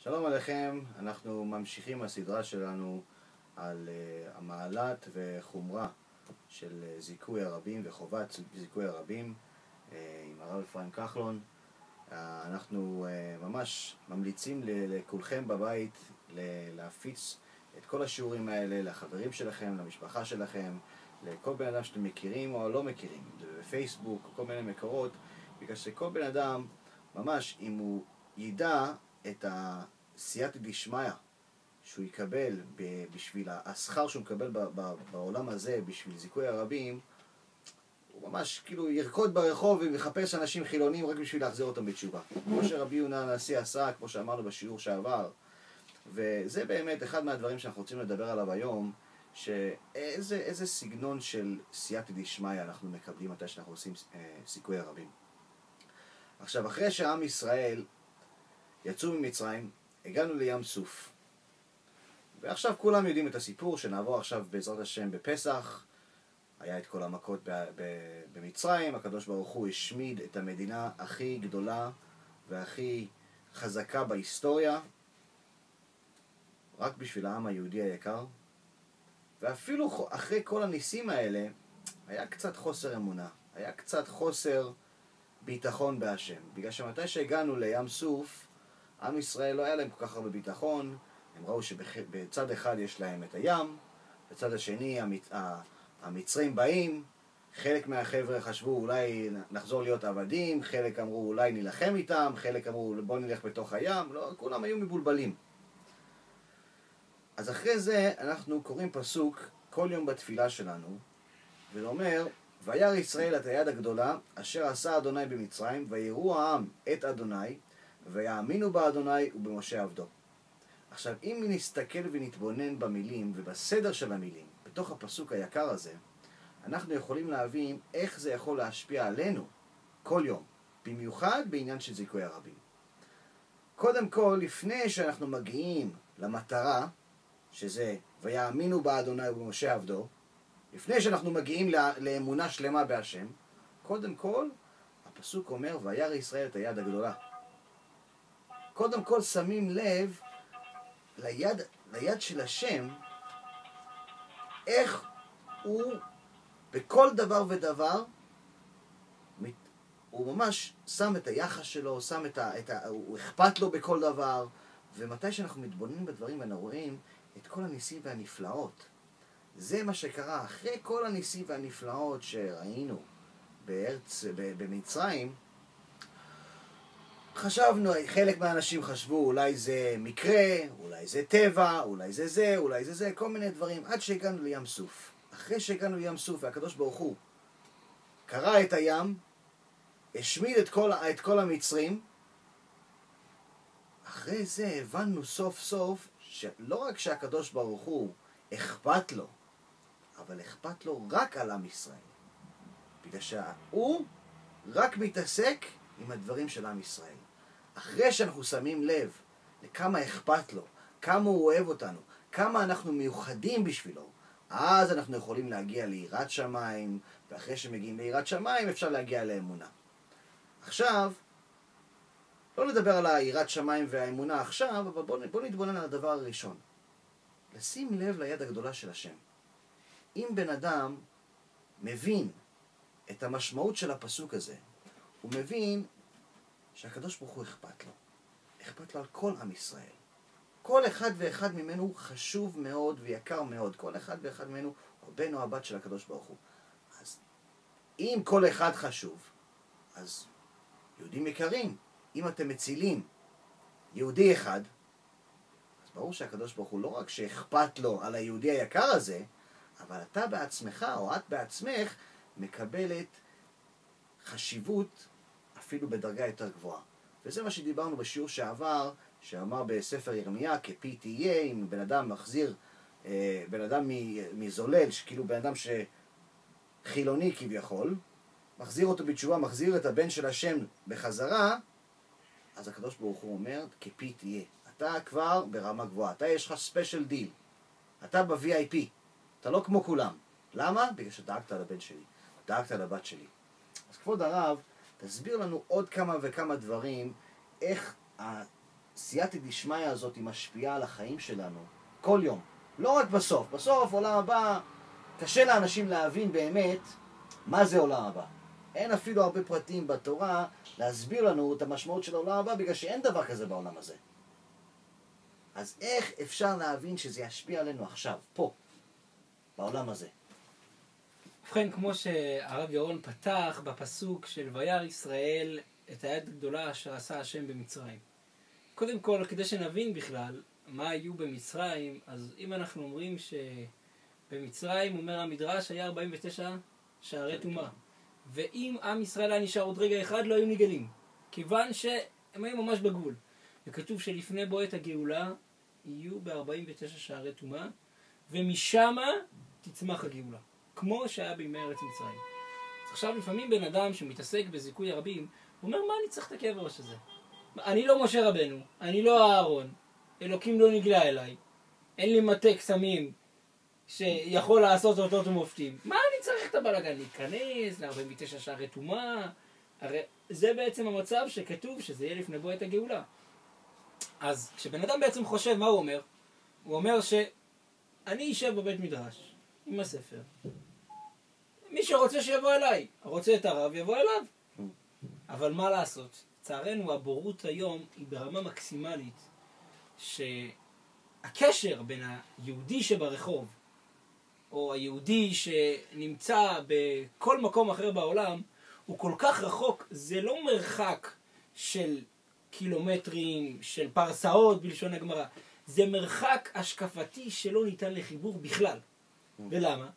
שלום עליכם, אנחנו ממשיכים הסדרה שלנו על uh, המעלת וחומרה של uh, זיכוי הרבים וחובת זיכוי הרבים uh, עם הרב אפרים כחלון. Uh, אנחנו uh, ממש ממליצים לכולכם בבית להפיץ את כל השיעורים האלה לחברים שלכם, למשפחה שלכם, לכל בן אדם שאתם מכירים או לא מכירים, בפייסבוק כל מיני מקורות, בגלל שכל בן אדם, ממש, אם הוא ידע את הסייעתא דשמיא שהוא יקבל בשביל השכר שהוא מקבל בעולם הזה בשביל זיכוי הרבים, הוא ממש כאילו ירקוד ברחוב ויחפש אנשים חילונים רק בשביל להחזיר אותם בתשובה. כמו שרבי יונה הנשיא עשה, כמו שאמרנו בשיעור שעבר. וזה באמת אחד מהדברים שאנחנו רוצים לדבר עליו היום, שאיזה סגנון של סייעתא דשמיא אנחנו מקבלים מתי שאנחנו עושים אה, סיכוי הרבים. עכשיו, אחרי שעם ישראל יצאו ממצרים, הגענו לים סוף. ועכשיו כולם יודעים את הסיפור, שנעבור עכשיו בעזרת השם בפסח. היה את כל המכות במצרים, הקדוש ברוך הוא השמיד את המדינה הכי גדולה והכי חזקה בהיסטוריה, רק בשביל העם היהודי היקר. ואפילו אחרי כל הניסים האלה, היה קצת חוסר אמונה, היה קצת חוסר ביטחון בהשם. בגלל שמתי שהגענו לים סוף, עם ישראל לא היה להם כל כך הרבה ביטחון, הם ראו שבצד אחד יש להם את הים, בצד השני המצ... המצרים באים, חלק מהחבר'ה חשבו אולי נחזור להיות עבדים, חלק אמרו אולי נילחם איתם, חלק אמרו בוא נלך בתוך הים, לא, כולם היו מבולבלים. אז אחרי זה אנחנו קוראים פסוק כל יום בתפילה שלנו, וזה אומר, וירא ישראל את היד הגדולה, אשר עשה אדוני במצרים, ויראו העם את אדוני, ויאמינו באדוני ובמשה עבדו. עכשיו, אם נסתכל ונתבונן במילים ובסדר של המילים, בתוך הפסוק היקר הזה, אנחנו יכולים להבין איך זה יכול להשפיע עלינו כל יום, במיוחד בעניין של זיכוי הרבים. קודם כל, לפני שאנחנו מגיעים למטרה, שזה ויאמינו באדוני ובמשה עבדו, לפני שאנחנו מגיעים לאמונה שלמה בהשם, קודם כל, הפסוק אומר, וירא ישראל את היד הגדולה. קודם כל שמים לב ליד, ליד של השם, איך הוא בכל דבר ודבר, הוא ממש שם את היחס שלו, שם את ה, את ה... הוא אכפת לו בכל דבר, ומתי שאנחנו מתבוננים בדברים ואנחנו רואים את כל הניסים והנפלאות, זה מה שקרה אחרי כל הניסים והנפלאות שראינו בארץ, במצרים, חשבנו, חלק מהאנשים חשבו אולי זה מקרה, אולי זה טבע, אולי זה זה, אולי זה זה, כל מיני דברים, עד שהגענו לים סוף. אחרי שהגענו לים סוף והקדוש ברוך הוא קרע את הים, השמיד את כל, את כל המצרים, אחרי זה הבנו סוף סוף שלא רק שהקדוש ברוך הוא אכפת לו, אבל אכפת לו רק על עם ישראל. בגלל שהוא רק מתעסק עם הדברים של עם ישראל. אחרי שאנחנו שמים לב לכמה אכפת לו, כמה הוא אוהב אותנו, כמה אנחנו מיוחדים בשבילו, אז אנחנו יכולים להגיע ליראת שמיים, ואחרי שמגיעים ליראת שמיים אפשר להגיע לאמונה. עכשיו, לא נדבר על היראת שמיים והאמונה עכשיו, אבל בואו בוא נתבונן על הדבר הראשון. לשים לב ליד הגדולה של השם. אם בן אדם מבין את המשמעות של הפסוק הזה, הוא מבין שהקדוש ברוך הוא אכפת לו. אכפת לו על כל עם ישראל. כל אחד ואחד ממנו חשוב מאוד ויקר מאוד. כל אחד ואחד ממנו הוא בן או הבת של הקדוש ברוך הוא. אז אם כל אחד חשוב, אז יהודים יקרים, אם אתם מצילים יהודי אחד, אז ברור שהקדוש ברוך הוא לא רק שאכפת לו על היהודי היקר הזה, אבל אתה בעצמך או את בעצמך מקבלת חשיבות אפילו בדרגה יותר גבוהה. וזה מה שדיברנו בשיעור שעבר, שאמר בספר ירמיה, תהיה, אם בן אדם מחזיר, אה, בן אדם מזולל, כאילו בן אדם שחילוני כביכול, מחזיר אותו בתשובה, מחזיר את הבן של השם בחזרה, אז הקדוש ברוך הוא אומר, תהיה. אתה כבר ברמה גבוהה, אתה יש לך special deal. אתה ב-VIP, אתה לא כמו כולם. למה? בגלל שדאגת לבן שלי, דאגת לבת שלי. אז כבוד הרב, תסביר לנו עוד כמה וכמה דברים, איך הסייעתא דשמיא הזאת משפיעה על החיים שלנו כל יום. לא רק בסוף. בסוף, עולם הבא, קשה לאנשים להבין באמת מה זה עולם הבא. אין אפילו הרבה פרטים בתורה להסביר לנו את המשמעות של העולם הבא, בגלל שאין דבר כזה בעולם הזה. אז איך אפשר להבין שזה ישפיע עלינו עכשיו, פה, בעולם הזה? ובכן, כמו שהרב ירון פתח בפסוק של וירא ישראל את היד הגדולה אשר עשה השם במצרים. קודם כל, כדי שנבין בכלל מה היו במצרים, אז אם אנחנו אומרים שבמצרים, אומר המדרש, היה 49 שערי טומאה. ואם עם ישראל היה נשאר עוד רגע אחד, לא היו נגלים. כיוון שהם היו ממש בגבול. וכתוב שלפני בוא הגאולה, יהיו ב-49 שערי טומאה, ומשם תצמח הגאולה. כמו שהיה בימי ארץ מצרים. אז עכשיו לפעמים בן אדם שמתעסק בזיכוי הרבים, הוא אומר, מה אני צריך את הראש הזה? אני לא משה רבנו, אני לא אהרון, אלוקים לא נגלה אליי, אין לי מטה קסמים שיכול לעשות אותות ומופתים. מה אני צריך את הבלאגן? להיכנס ל-49 שערי טומאה? הרי זה בעצם המצב שכתוב שזה יהיה לפני בוא את הגאולה. אז כשבן אדם בעצם חושב, מה הוא אומר? הוא אומר שאני אשב בבית מדרש עם הספר. מי שרוצה שיבוא אליי, רוצה את הרב יבוא אליו. אבל מה לעשות? לצערנו הבורות היום היא ברמה מקסימלית שהקשר בין היהודי שברחוב או היהודי שנמצא בכל מקום אחר בעולם הוא כל כך רחוק, זה לא מרחק של קילומטרים, של פרסאות בלשון הגמרא, זה מרחק השקפתי שלא ניתן לחיבור בכלל. ולמה?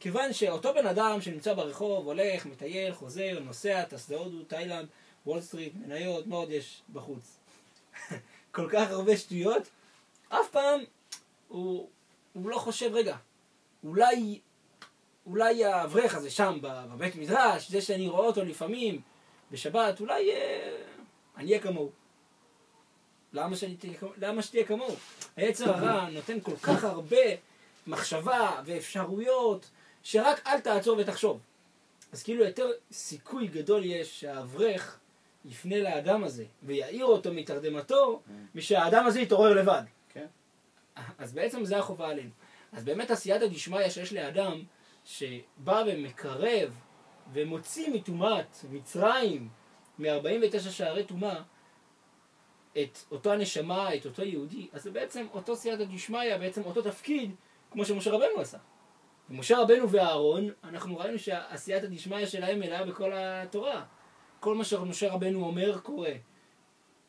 כיוון שאותו בן אדם שנמצא ברחוב, הולך, מטייל, חוזר, נוסע, טס להודו, תאילנד, וול סטריט, מניות, מה עוד יש בחוץ? כל כך הרבה שטויות, אף פעם הוא, הוא לא חושב, רגע, אולי, אולי האברך הזה שם בבית מדרש, זה שאני רואה אותו לפעמים בשבת, אולי אה, אני אהיה כמוהו. למה שתהיה כמוהו? היצר הרע נותן כל כך הרבה מחשבה ואפשרויות, שרק אל תעצור ותחשוב. אז כאילו יותר סיכוי גדול יש שהאברך יפנה לאדם הזה ויעיר אותו מתרדמתו, משהאדם הזה יתעורר לבד. כן. אז בעצם זה החובה עלינו. אז באמת הסייעתא דשמיא שיש לאדם שבא ומקרב ומוציא מטומאת מצרים, מ-49 שערי טומאה, את אותה נשמה, את אותו יהודי, אז זה בעצם אותו סייעתא דשמיא, בעצם אותו תפקיד כמו שמשה רבנו עשה. ומשה רבנו ואהרון, אנחנו ראינו שהסייעתא דשמיא שלהם מלאה בכל התורה. כל מה שמשה רבנו אומר קורה.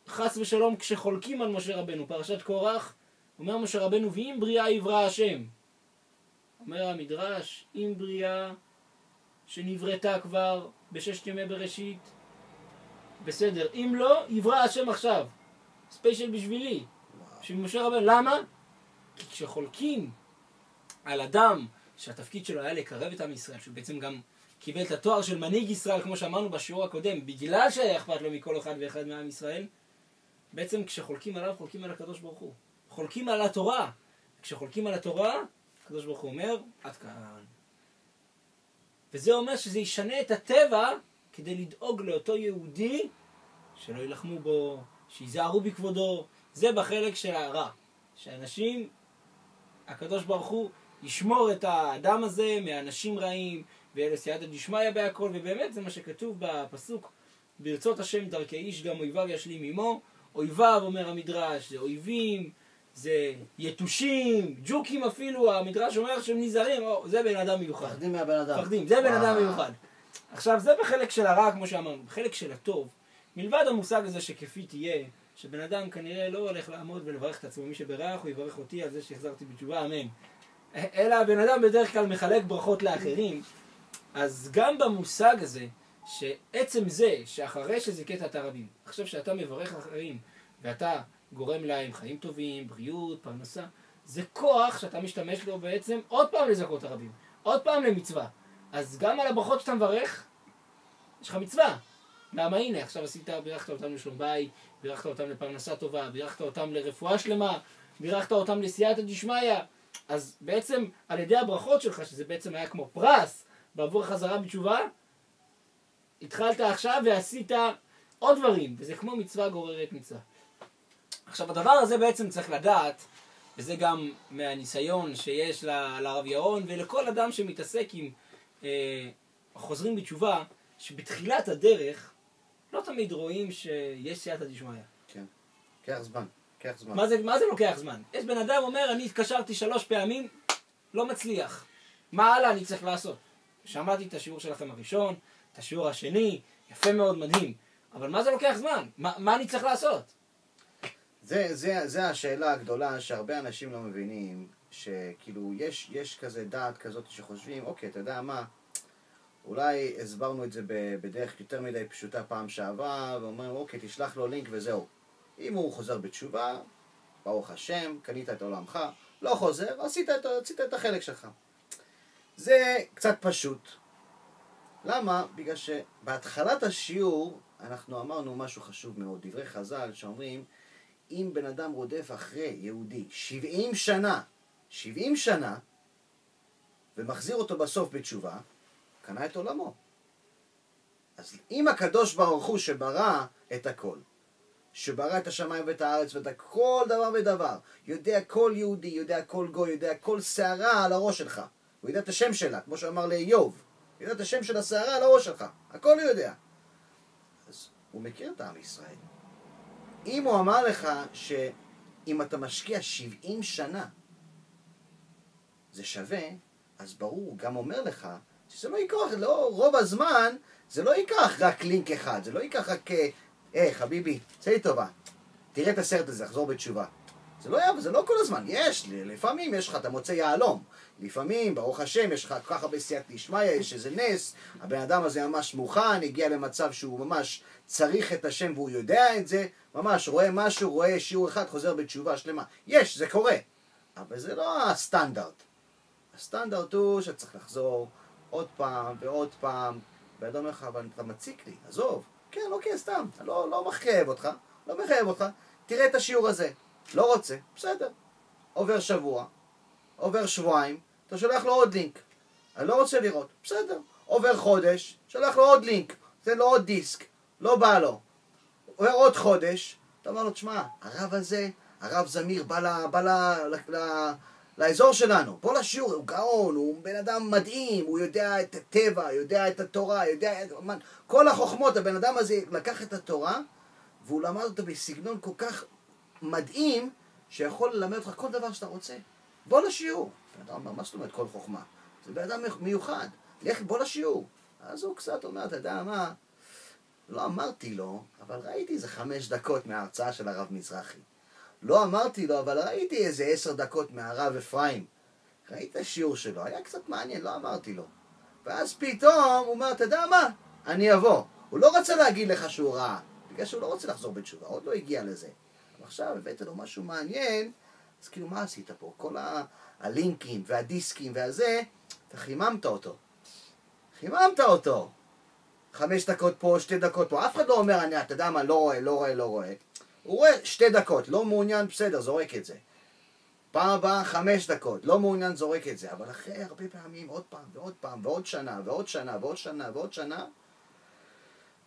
חס ושלום כשחולקים על משה רבנו, פרשת קורח, אומר משה רבנו, ואם בריאה יברא השם. אומר המדרש, אם בריאה שנבראתה כבר בששת ימי בראשית, בסדר. אם לא, יברא השם עכשיו. ספיישל בשבילי. בשביל משה רבנו. למה? כי כשחולקים על אדם שהתפקיד שלו היה לקרב את עם ישראל, שהוא בעצם גם קיבל את התואר של מנהיג ישראל, כמו שאמרנו בשיעור הקודם, בגלל שהיה אכפת לו מכל אחד ואחד מעם ישראל, בעצם כשחולקים עליו, חולקים על הקדוש ברוך הוא. חולקים על התורה. כשחולקים על התורה, הקדוש ברוך הוא אומר, עד כאן. וזה אומר שזה ישנה את הטבע כדי לדאוג לאותו יהודי שלא יילחמו בו, שיזהרו בכבודו. זה בחלק של הרע. שאנשים, הקדוש ברוך הוא ישמור את האדם הזה מאנשים רעים, לו סייעתא דשמיא בהכל, ובאמת זה מה שכתוב בפסוק, ברצות השם דרכי איש גם אויביו ישלים עמו. אויביו, אומר המדרש, זה אויבים, זה יתושים, ג'וקים אפילו, המדרש אומר שהם נזהרים, או, זה בן אדם מיוחד. מפחדים מהבן אדם. מפחדים, זה בן אדם מיוחד. עכשיו, זה בחלק של הרע, כמו שאמרנו, בחלק של הטוב, מלבד המושג הזה שכפי תהיה, שבן אדם כנראה לא הולך לעמוד ולברך את עצמו, מי שברך הוא יברך אותי על זה שהחזרתי בתשובה, אמן. אלא הבן אדם בדרך כלל מחלק ברכות לאחרים, אז גם במושג הזה, שעצם זה שאחרי שזיכית את הרבים, עכשיו שאתה מברך אחרים ואתה גורם להם חיים טובים, בריאות, פרנסה, זה כוח שאתה משתמש בו בעצם עוד פעם לזכות הרבים, עוד פעם למצווה. אז גם על הברכות שאתה מברך, יש לך מצווה. למה הנה, עכשיו עשית, בירכת אותם לשלום בית, בירכת אותם לפרנסה טובה, בירכת אותם לרפואה שלמה, בירכת אותם לסייעתא דשמיא. אז בעצם על ידי הברכות שלך, שזה בעצם היה כמו פרס בעבור חזרה בתשובה, התחלת עכשיו ועשית עוד דברים, וזה כמו מצווה גוררת מצווה. עכשיו, הדבר הזה בעצם צריך לדעת, וזה גם מהניסיון שיש לרב ירון ולכל אדם שמתעסק עם אה, חוזרים בתשובה, שבתחילת הדרך לא תמיד רואים שיש סייעתא דשמיא. כן. לוקח זמן. לוקח זמן. מה זה, מה זה לוקח זמן? יש בן אדם אומר, אני התקשרתי שלוש פעמים, לא מצליח. מה הלאה אני צריך לעשות? שמעתי את השיעור שלכם הראשון, את השיעור השני, יפה מאוד, מדהים. אבל מה זה לוקח זמן? מה, מה אני צריך לעשות? זה, זה, זה השאלה הגדולה שהרבה אנשים לא מבינים, שכאילו יש, יש כזה דעת כזאת שחושבים, אוקיי, אתה יודע מה, אולי הסברנו את זה בדרך יותר מדי פשוטה פעם שעברה, ואומרים, אוקיי, תשלח לו לינק וזהו. אם הוא חוזר בתשובה, ברוך השם, קנית את עולמך, לא חוזר, עשית את, עשית את החלק שלך. זה קצת פשוט. למה? בגלל שבהתחלת השיעור אנחנו אמרנו משהו חשוב מאוד, דברי חז"ל שאומרים אם בן אדם רודף אחרי יהודי 70 שנה, 70 שנה, ומחזיר אותו בסוף בתשובה, קנה את עולמו. אז אם הקדוש ברוך הוא שברא את הכל, שברא את השמיים ואת הארץ ואת כל דבר ודבר, יודע כל יהודי, יודע כל גוי, יודע כל שערה על הראש שלך, הוא יודע את השם שלה, כמו שאמר לאיוב, הוא יודע את השם של השערה על הראש שלך, הכל הוא יודע. אז הוא מכיר את עם ישראל. אם הוא אמר לך שאם אתה משקיע 70 שנה זה שווה, אז ברור, הוא גם אומר לך שזה לא ייקח, לא, רוב הזמן זה לא ייקח רק לינק אחד, זה לא ייקח רק, אה, היי חביבי, צא לי טובה, תראה את הסרט הזה, חזור בתשובה. זה לא, זה לא כל הזמן, יש, לפעמים יש לך, אתה מוצא יהלום. לפעמים, ברוך השם, יש לך כל כך הרבה סייעת דשמיא, יש איזה נס, הבן אדם הזה ממש מוכן, הגיע למצב שהוא ממש צריך את השם והוא יודע את זה, ממש רואה משהו, רואה שיעור אחד, חוזר בתשובה שלמה. יש, זה קורה, אבל זה לא הסטנדרט. הסטנדרט הוא שצריך לחזור עוד פעם ועוד פעם, ואדם אומר לך, אבל אתה מציק לי, עזוב. כן, אוקיי, סתם, לא, לא מחייב אותך, לא מחייב אותך, תראה את השיעור הזה. לא רוצה, בסדר. עובר שבוע, עובר שבועיים, אתה שולח לו עוד לינק. אני לא רוצה לראות, בסדר. עובר חודש, שולח לו עוד לינק, נותן לו עוד דיסק, לא בא לו. עובר עוד חודש, אתה אומר לו, תשמע, הרב הזה, הרב זמיר בא, ל, בא ל, ל, לאזור שלנו, בוא לשיעור, הוא גאון, הוא בן אדם מדהים, הוא יודע את הטבע, יודע את התורה, יודע את... כל החוכמות, הבן אדם הזה לקח את התורה, והוא למד אותה בסגנון כל כך מדהים, שיכול ללמד אותך כל דבר שאתה רוצה. בוא לשיעור. אדם אומר, מה זאת אומרת כל חוכמה? זה בן אדם מיוחד, לך בוא לשיעור. אז הוא קצת אומר, אתה יודע מה, לא אמרתי לו, אבל ראיתי איזה חמש דקות מההרצאה של הרב מזרחי. לא אמרתי לו, אבל ראיתי איזה עשר דקות מהרב אפרים. ראית את השיעור שלו, היה קצת מעניין, לא אמרתי לו. ואז פתאום הוא אומר, אתה יודע מה, אני אבוא. הוא לא רצה להגיד לך שהוא רע, בגלל שהוא לא רוצה לחזור בתשובה, עוד לא הגיע לזה. עכשיו הבאת לו משהו מעניין, אז כאילו מה עשית פה? כל ה- הלינקים והדיסקים והזה, אתה חיממת אותו. חיממת אותו. חמש דקות פה, שתי דקות פה. אף אחד לא אומר, אני, אתה יודע מה, לא רואה, לא רואה, לא רואה. הוא רואה שתי דקות, לא מעוניין, בסדר, זורק את זה. פעם הבאה חמש דקות, לא מעוניין, זורק את זה. אבל אחרי הרבה פעמים, עוד פעם ועוד פעם, ועוד שנה, ועוד שנה, ועוד שנה, ועוד שנה,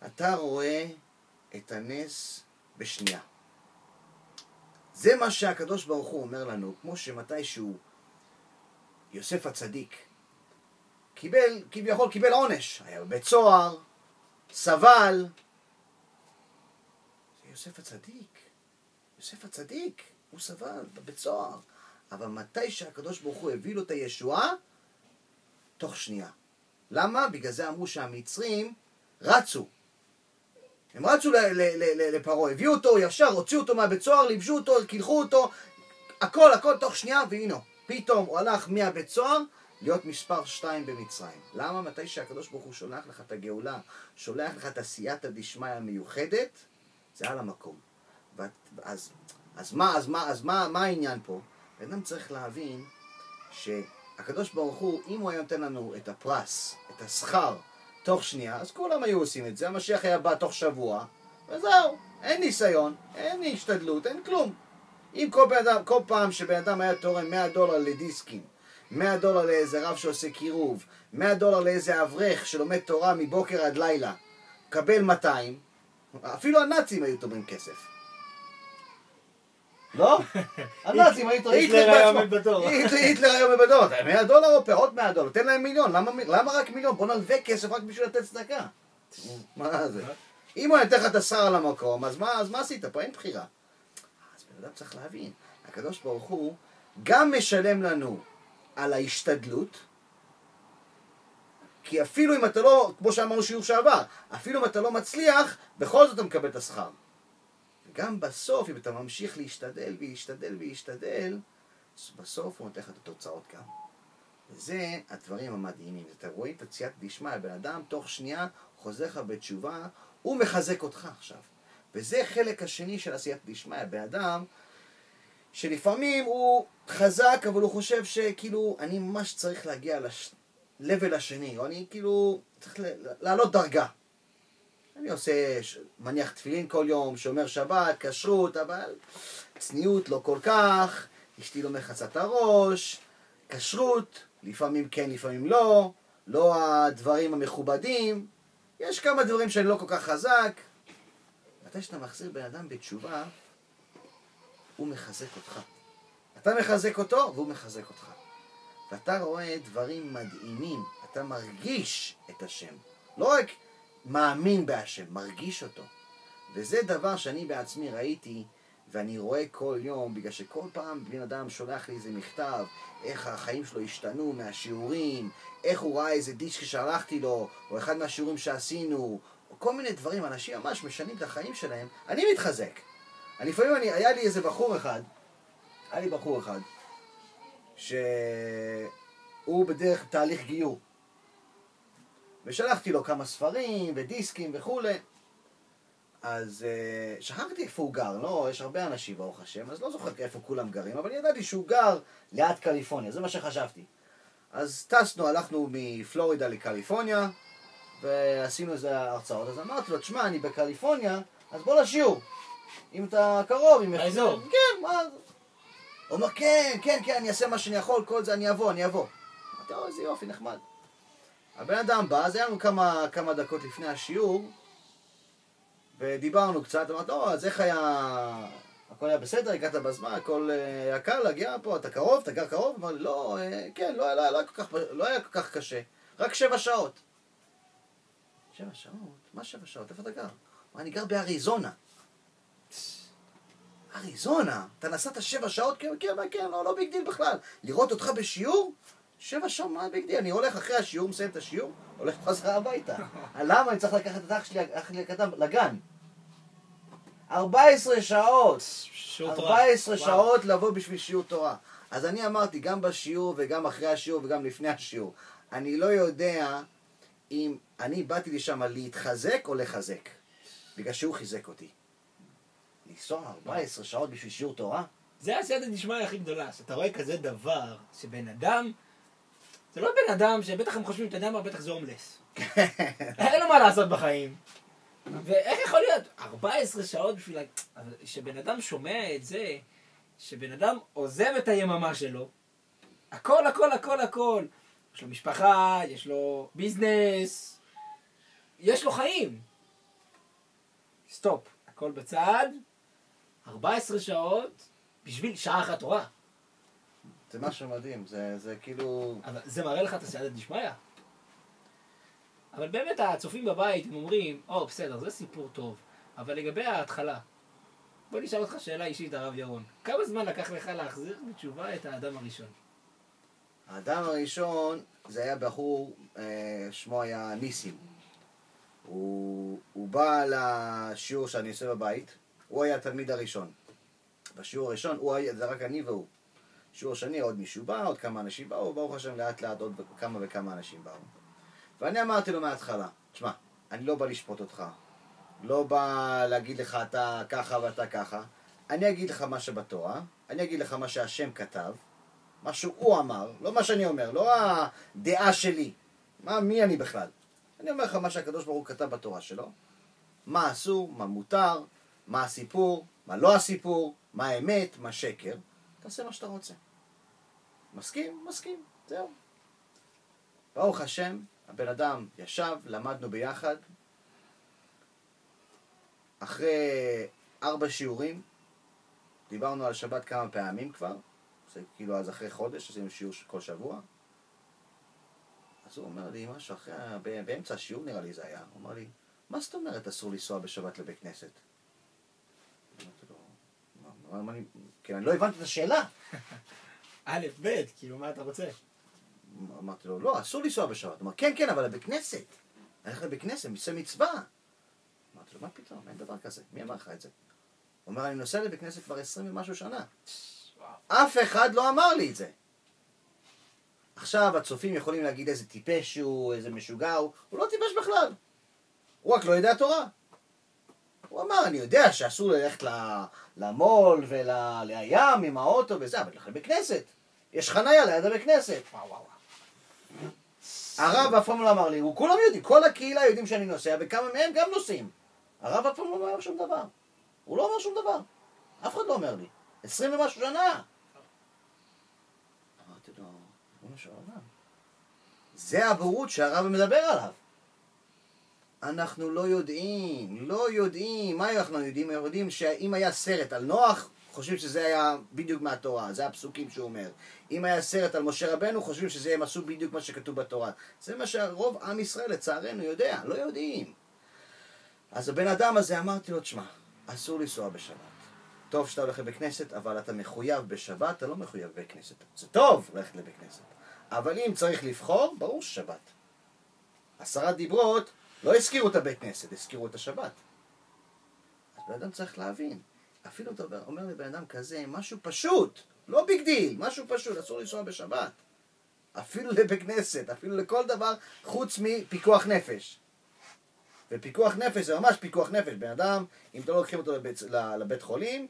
אתה רואה את הנס בשנייה. זה מה שהקדוש ברוך הוא אומר לנו, כמו שמתישהו יוסף הצדיק קיבל, כביכול קיבל עונש, היה בבית סוהר, סבל. יוסף הצדיק, יוסף הצדיק, הוא סבל בבית סוהר. אבל מתי שהקדוש ברוך הוא הביא לו את הישועה, תוך שנייה. למה? בגלל זה אמרו שהמצרים רצו. הם רצו לפרעה, הביאו אותו ישר, הוציאו אותו מהבית סוהר, ליבשו אותו, קילחו אותו, הכל, הכל תוך שנייה, והנה, פתאום הוא הלך מהבית סוהר להיות מספר שתיים במצרים. למה? מתי שהקדוש ברוך הוא שולח לך את הגאולה, שולח לך את הסייעתא דשמיא המיוחדת, זה על המקום. אז, אז, מה, אז, מה, אז מה, מה העניין פה? בן אדם צריך להבין שהקדוש ברוך הוא, אם הוא היה נותן לנו את הפרס, את השכר, תוך שנייה, אז כולם היו עושים את זה, המשיח היה בא תוך שבוע, וזהו, אין ניסיון, אין השתדלות, אין כלום. אם כל, בן אדם, כל פעם שבן אדם היה תורם 100 דולר לדיסקים, 100 דולר לאיזה רב שעושה קירוב, 100 דולר לאיזה אברך שלומד תורה מבוקר עד לילה, קבל 200, אפילו הנאצים היו תורמים כסף. לא? הנאצים, היית- היטלר היה. עומד בתור. היטלר- היה עומד בתור. 100 דולר או? עוד 100 דולר. תן להם מיליון. למה- רק מיליון? בוא נלווה כסף רק בשביל לתת צדקה. מה זה? אם הוא נותן לך את השר על המקום, אז מה עשית? פה אין בחירה. אז בן אדם צריך להבין, הקדוש ברוך הוא גם משלם לנו על ההשתדלות, כי אפילו אם אתה לא, כמו שאמרנו שיעור שעבר, אפילו אם אתה לא מצליח, בכל זאת אתה מקבל את השכר. וגם בסוף, אם אתה ממשיך להשתדל ולהשתדל ולהשתדל, בסוף הוא נותן לך את התוצאות גם. וזה הדברים המדהימים. אתה רואה את הצייאת דשמיא, בן אדם תוך שנייה חוזר לך בתשובה, הוא מחזק אותך עכשיו. וזה חלק השני של עשיית דשמיא. בן אדם שלפעמים הוא חזק, אבל הוא חושב שכאילו, אני ממש צריך להגיע לש... level השני, או אני כאילו צריך לעלות דרגה. אני עושה, מניח תפילין כל יום, שומר שבת, כשרות, אבל צניעות לא כל כך, אשתי לא מכסה את הראש, כשרות, לפעמים כן, לפעמים לא, לא הדברים המכובדים, יש כמה דברים שאני לא כל כך חזק. מתי שאתה מחזיר בן אדם בתשובה, הוא מחזק אותך. אתה מחזק אותו והוא מחזק אותך. ואתה רואה דברים מדהימים, אתה מרגיש את השם. לא רק מאמין בהשם, מרגיש אותו. וזה דבר שאני בעצמי ראיתי, ואני רואה כל יום, בגלל שכל פעם בן אדם שולח לי איזה מכתב, איך החיים שלו השתנו מהשיעורים, איך הוא ראה איזה דיסק ששלחתי לו, או אחד מהשיעורים שעשינו, או כל מיני דברים, אנשים ממש משנים את החיים שלהם, אני מתחזק. אני לפעמים, אני, היה לי איזה בחור אחד, היה לי בחור אחד, שהוא בדרך תהליך גיור. ושלחתי לו כמה ספרים ודיסקים וכולי. אז uh, שכחתי איפה הוא גר, לא, יש הרבה אנשים ברוך השם, אז לא זוכר איפה כולם גרים, אבל ידעתי שהוא גר ליד קליפורניה, זה מה שחשבתי. אז טסנו, הלכנו מפלורידה לקליפורניה, ועשינו איזה הרצאות, אז אמרתי לו, תשמע, אני בקליפורניה, אז בוא לשיעור. אם אתה קרוב, אם... לאזור. כן, מה... הוא אומר, כן, כן, כן, אני אעשה מה שאני יכול, כל זה אני אבוא, אני אבוא. אמרתי, אוי, איזה יופי, נחמד. הבן אדם בא, אז היה לנו כמה, כמה דקות לפני השיעור, ודיברנו קצת, אמרתי, לא, אז איך היה... הכל היה בסדר, הגעת בזמן, הכל אה, היה קל להגיע פה, אתה קרוב, אתה גר קרוב? אמר לי, לא, אה, כן, לא, לא, לא, כך, לא היה כל כך קשה, רק שבע שעות. שבע שעות? מה שבע שעות? איפה אתה גר? אמר, אני גר באריזונה. אריזונה? אתה נסעת שבע שעות? כן, כן, כן, לא, לא big deal בכלל. לראות אותך בשיעור? שבע שעות, מה big deal? אני הולך אחרי השיעור, מסיים את השיעור, הולך חזרה הביתה. למה אני צריך לקחת את אח שלי, אח שלי הקטן, לגן? 14 שעות. שיעור תורה. 14 וואו. שעות לבוא בשביל שיעור תורה. אז אני אמרתי, גם בשיעור וגם אחרי השיעור וגם לפני השיעור, אני לא יודע אם אני באתי לשם להתחזק או לחזק. בגלל שהוא חיזק אותי. לנסוע 14 שעות בשביל שיעור תורה? זה הסייעתא דשמיא הכי גדולה, שאתה רואה כזה דבר, שבן אדם, זה לא בן אדם שבטח הם חושבים, אתה יודע מה, בטח זה הומלס. אין לו מה לעשות בחיים. ואיך יכול להיות 14 שעות בשביל... שבן אדם שומע את זה, שבן אדם עוזב את היממה שלו, הכל, הכל, הכל, הכל. יש לו משפחה, יש לו business, יש לו חיים. stop, הכל בצד, 14 שעות בשביל שעה אחת תורה. זה משהו מדהים, זה, זה כאילו... אבל זה מראה לך את הסייעתא דשמיא. אבל באמת הצופים בבית הם אומרים, או בסדר, זה סיפור טוב, אבל לגבי ההתחלה, בוא נשאל אותך שאלה אישית, הרב ירון. כמה זמן לקח לך להחזיר בתשובה את האדם הראשון? האדם הראשון, זה היה בחור, אה, שמו היה ניסים. הוא, הוא בא לשיעור שאני עושה בבית, הוא היה התלמיד הראשון. בשיעור הראשון, הוא היה, זה רק אני והוא. שיעור שני, עוד מישהו בא, עוד כמה אנשים באו, ברוך השם, לאט לאט עוד כמה וכמה אנשים באו. ואני אמרתי לו מההתחלה, תשמע, אני לא בא לשפוט אותך, לא בא להגיד לך אתה ככה ואתה ככה, אני אגיד לך מה שבתורה, אני אגיד לך מה שהשם כתב, מה שהוא אמר, לא מה שאני אומר, לא הדעה שלי. מה, מי אני בכלל? אני אומר לך מה שהקדוש ברוך הוא כתב בתורה שלו. מה אסור, מה מותר, מה הסיפור, מה לא הסיפור, מה האמת, מה שקר. תעשה מה שאתה רוצה. מסכים? מסכים. זהו. ברוך השם, הבן אדם ישב, למדנו ביחד. אחרי ארבע שיעורים, דיברנו על שבת כמה פעמים כבר, זה כאילו אז אחרי חודש, עשינו שיעור כל שבוע. אז הוא אומר לי משהו אחרי, באמצע השיעור נראה לי זה היה, הוא אמר לי, מה זאת אומרת אסור לנסוע בשבת לבית כנסת? אמרתי לו, "מה- מה אני, כן, אני לא הבנתי את השאלה. א', ב', כאילו, מה אתה רוצה? אמרתי לו, לא, אסור לנסוע בשבת. אמר, כן, כן, אבל לבית כנסת. ללכת לבית כנסת, זה מצווה. אמרתי לו, מה פתאום, אין דבר כזה, מי אמר לך את זה? הוא אומר, אני נוסע לבית כנסת כבר עשרים ומשהו שנה. אף אחד לא אמר לי את זה. עכשיו הצופים יכולים להגיד איזה טיפש הוא, איזה משוגע הוא, הוא לא טיפש בכלל. הוא רק לא יודע תורה. הוא אמר, אני יודע שאסור ללכת למו"ל ולים עם האוטו וזה, אבל ללכת לבית כנסת. יש חניה ליד הבית כנסת. הרב אף פעם לא אמר לי, כולם יודעים, כל הקהילה יודעים שאני נוסע, וכמה מהם גם נוסעים. הרב אף פעם לא אומר שום דבר. הוא לא אומר שום דבר. אף אחד לא אומר לי. עשרים ומשהו שנה. אמרתי לו, ריבונו של עולם. זה הבורות שהרב מדבר עליו. אנחנו לא יודעים, לא יודעים. מה אנחנו יודעים? אנחנו יודעים שאם היה סרט על נוח, חושבים שזה היה בדיוק מהתורה, זה הפסוקים שהוא אומר. אם היה סרט על משה רבנו, חושבים שזה הם עשו בדיוק מה שכתוב בתורה. זה מה שרוב עם ישראל, לצערנו, יודע, לא יודעים. אז הבן אדם הזה, אמרתי לו, תשמע, אסור לנסוע בשבת. טוב שאתה הולך לבית כנסת, אבל אתה מחויב בשבת, אתה לא מחויב בבית כנסת. זה טוב ללכת לבית כנסת. אבל אם צריך לבחור, ברור ששבת. עשרת דיברות לא הזכירו את הבית כנסת, הזכירו את השבת. אז בן אדם צריך להבין. אפילו אתה אומר- אומר לבן אדם כזה, משהו פשוט, לא big deal, משהו פשוט, אסור לנסוע בשבת. אפילו לבית כנסת, אפילו לכל דבר חוץ מפיקוח נפש. ופיקוח נפש זה ממש פיקוח נפש. בן אדם, אם אתה לא לוקחים אותו לבית, לבית חולים,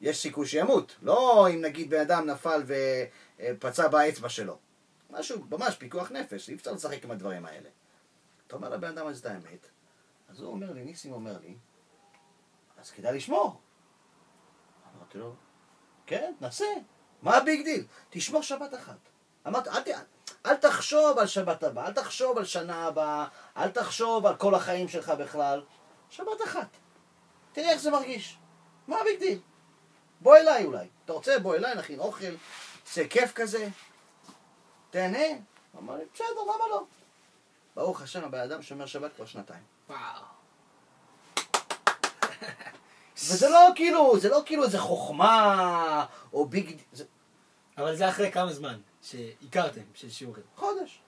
יש סיכוי שימות. לא אם נגיד בן אדם נפל ופצע באצבע שלו. משהו, ממש פיקוח נפש, אי אפשר לשחק עם הדברים האלה. אתה אומר לבן אדם הזה את האמת, אז הוא אומר לי, ניסים אומר לי, אז כדאי לשמור. אמרתי לו, כן, נסה, מה ה big deal? תשמור שבת אחת. אמרתי, אל, אל תחשוב על שבת הבאה, אל תחשוב על שנה הבאה, אל תחשוב על כל החיים שלך בכלל. שבת אחת. תראה איך זה מרגיש. מה ה big deal? בוא אליי אולי. אתה רוצה? בוא אליי, נכין אוכל, זה כיף כזה. תהנה. אמר לי, בסדר, למה לא? ברוך השם, הבן אדם שומר שבת כבר שנתיים. וואו. וזה לא כאילו, זה לא כאילו איזה חוכמה, או big... זה אבל זה אחרי כמה זמן שהכרתם של שיעורים. חודש.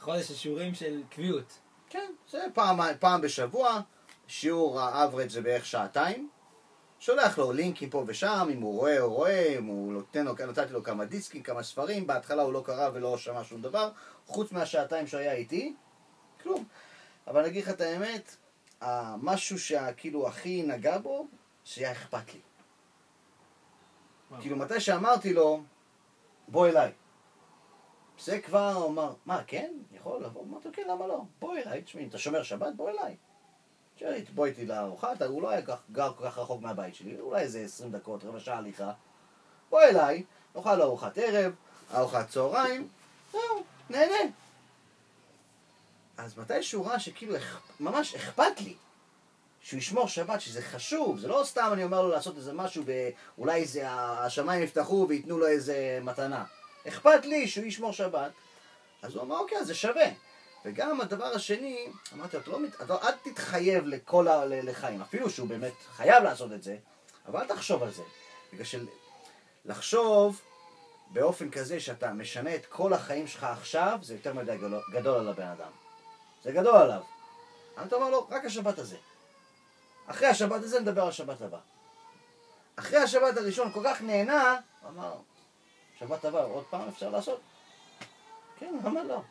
חודש של שיעורים של קביעות. כן, זה פעם, פעם בשבוע, שיעור האברד זה בערך שעתיים. שולח לו לינקים פה ושם, אם הוא רואה או רואה, אם הוא נותן לו, נתתי לו כמה דיסקים, כמה ספרים, בהתחלה הוא לא קרא ולא שמע שום דבר, חוץ מהשעתיים שהיה איתי, כלום. אבל אני אגיד לך את האמת, המשהו שכאילו הכי נגע בו, שהיה אכפת לי. כאילו מתי שאמרתי לו, בוא אליי. זה כבר, הוא אמר, מה, כן? יכול לבוא? אמרתי לו, כן, למה לא? בוא אליי, תשמעי, אתה שומר שבת? בוא אליי. בוא איתי לארוחה, הוא לא היה כך- גר כל כך רחוק מהבית שלי, אולי איזה 20 דקות, רבע שעה הליכה. בוא אליי, נאכל ארוחת ערב, ארוחת צהריים, זהו, נהנה. אז מתי שהוא ראה שכאילו ממש אכפת לי שהוא ישמור שבת, שזה חשוב, זה לא סתם אני אומר לו לעשות איזה משהו ואולי זה השמיים יפתחו וייתנו לו איזה מתנה. אכפת לי שהוא ישמור שבת. אז הוא אמר, אוקיי, אז זה שווה. וגם הדבר השני, אמרתי, אתה לא, אתה, אל תתחייב לכל ה... לחיים, אפילו שהוא באמת חייב לעשות את זה, אבל אל תחשוב על זה. בגלל שלחשוב באופן כזה שאתה משנה את כל החיים שלך עכשיו, זה יותר מדי גדול, גדול על הבן אדם. זה גדול עליו. אבל אתה אומר לו, רק השבת הזה. אחרי השבת הזה נדבר על שבת הבא. אחרי השבת הראשון כל כך נהנה, אמר, שבת הבא עוד פעם אפשר לעשות? כן, למה לא?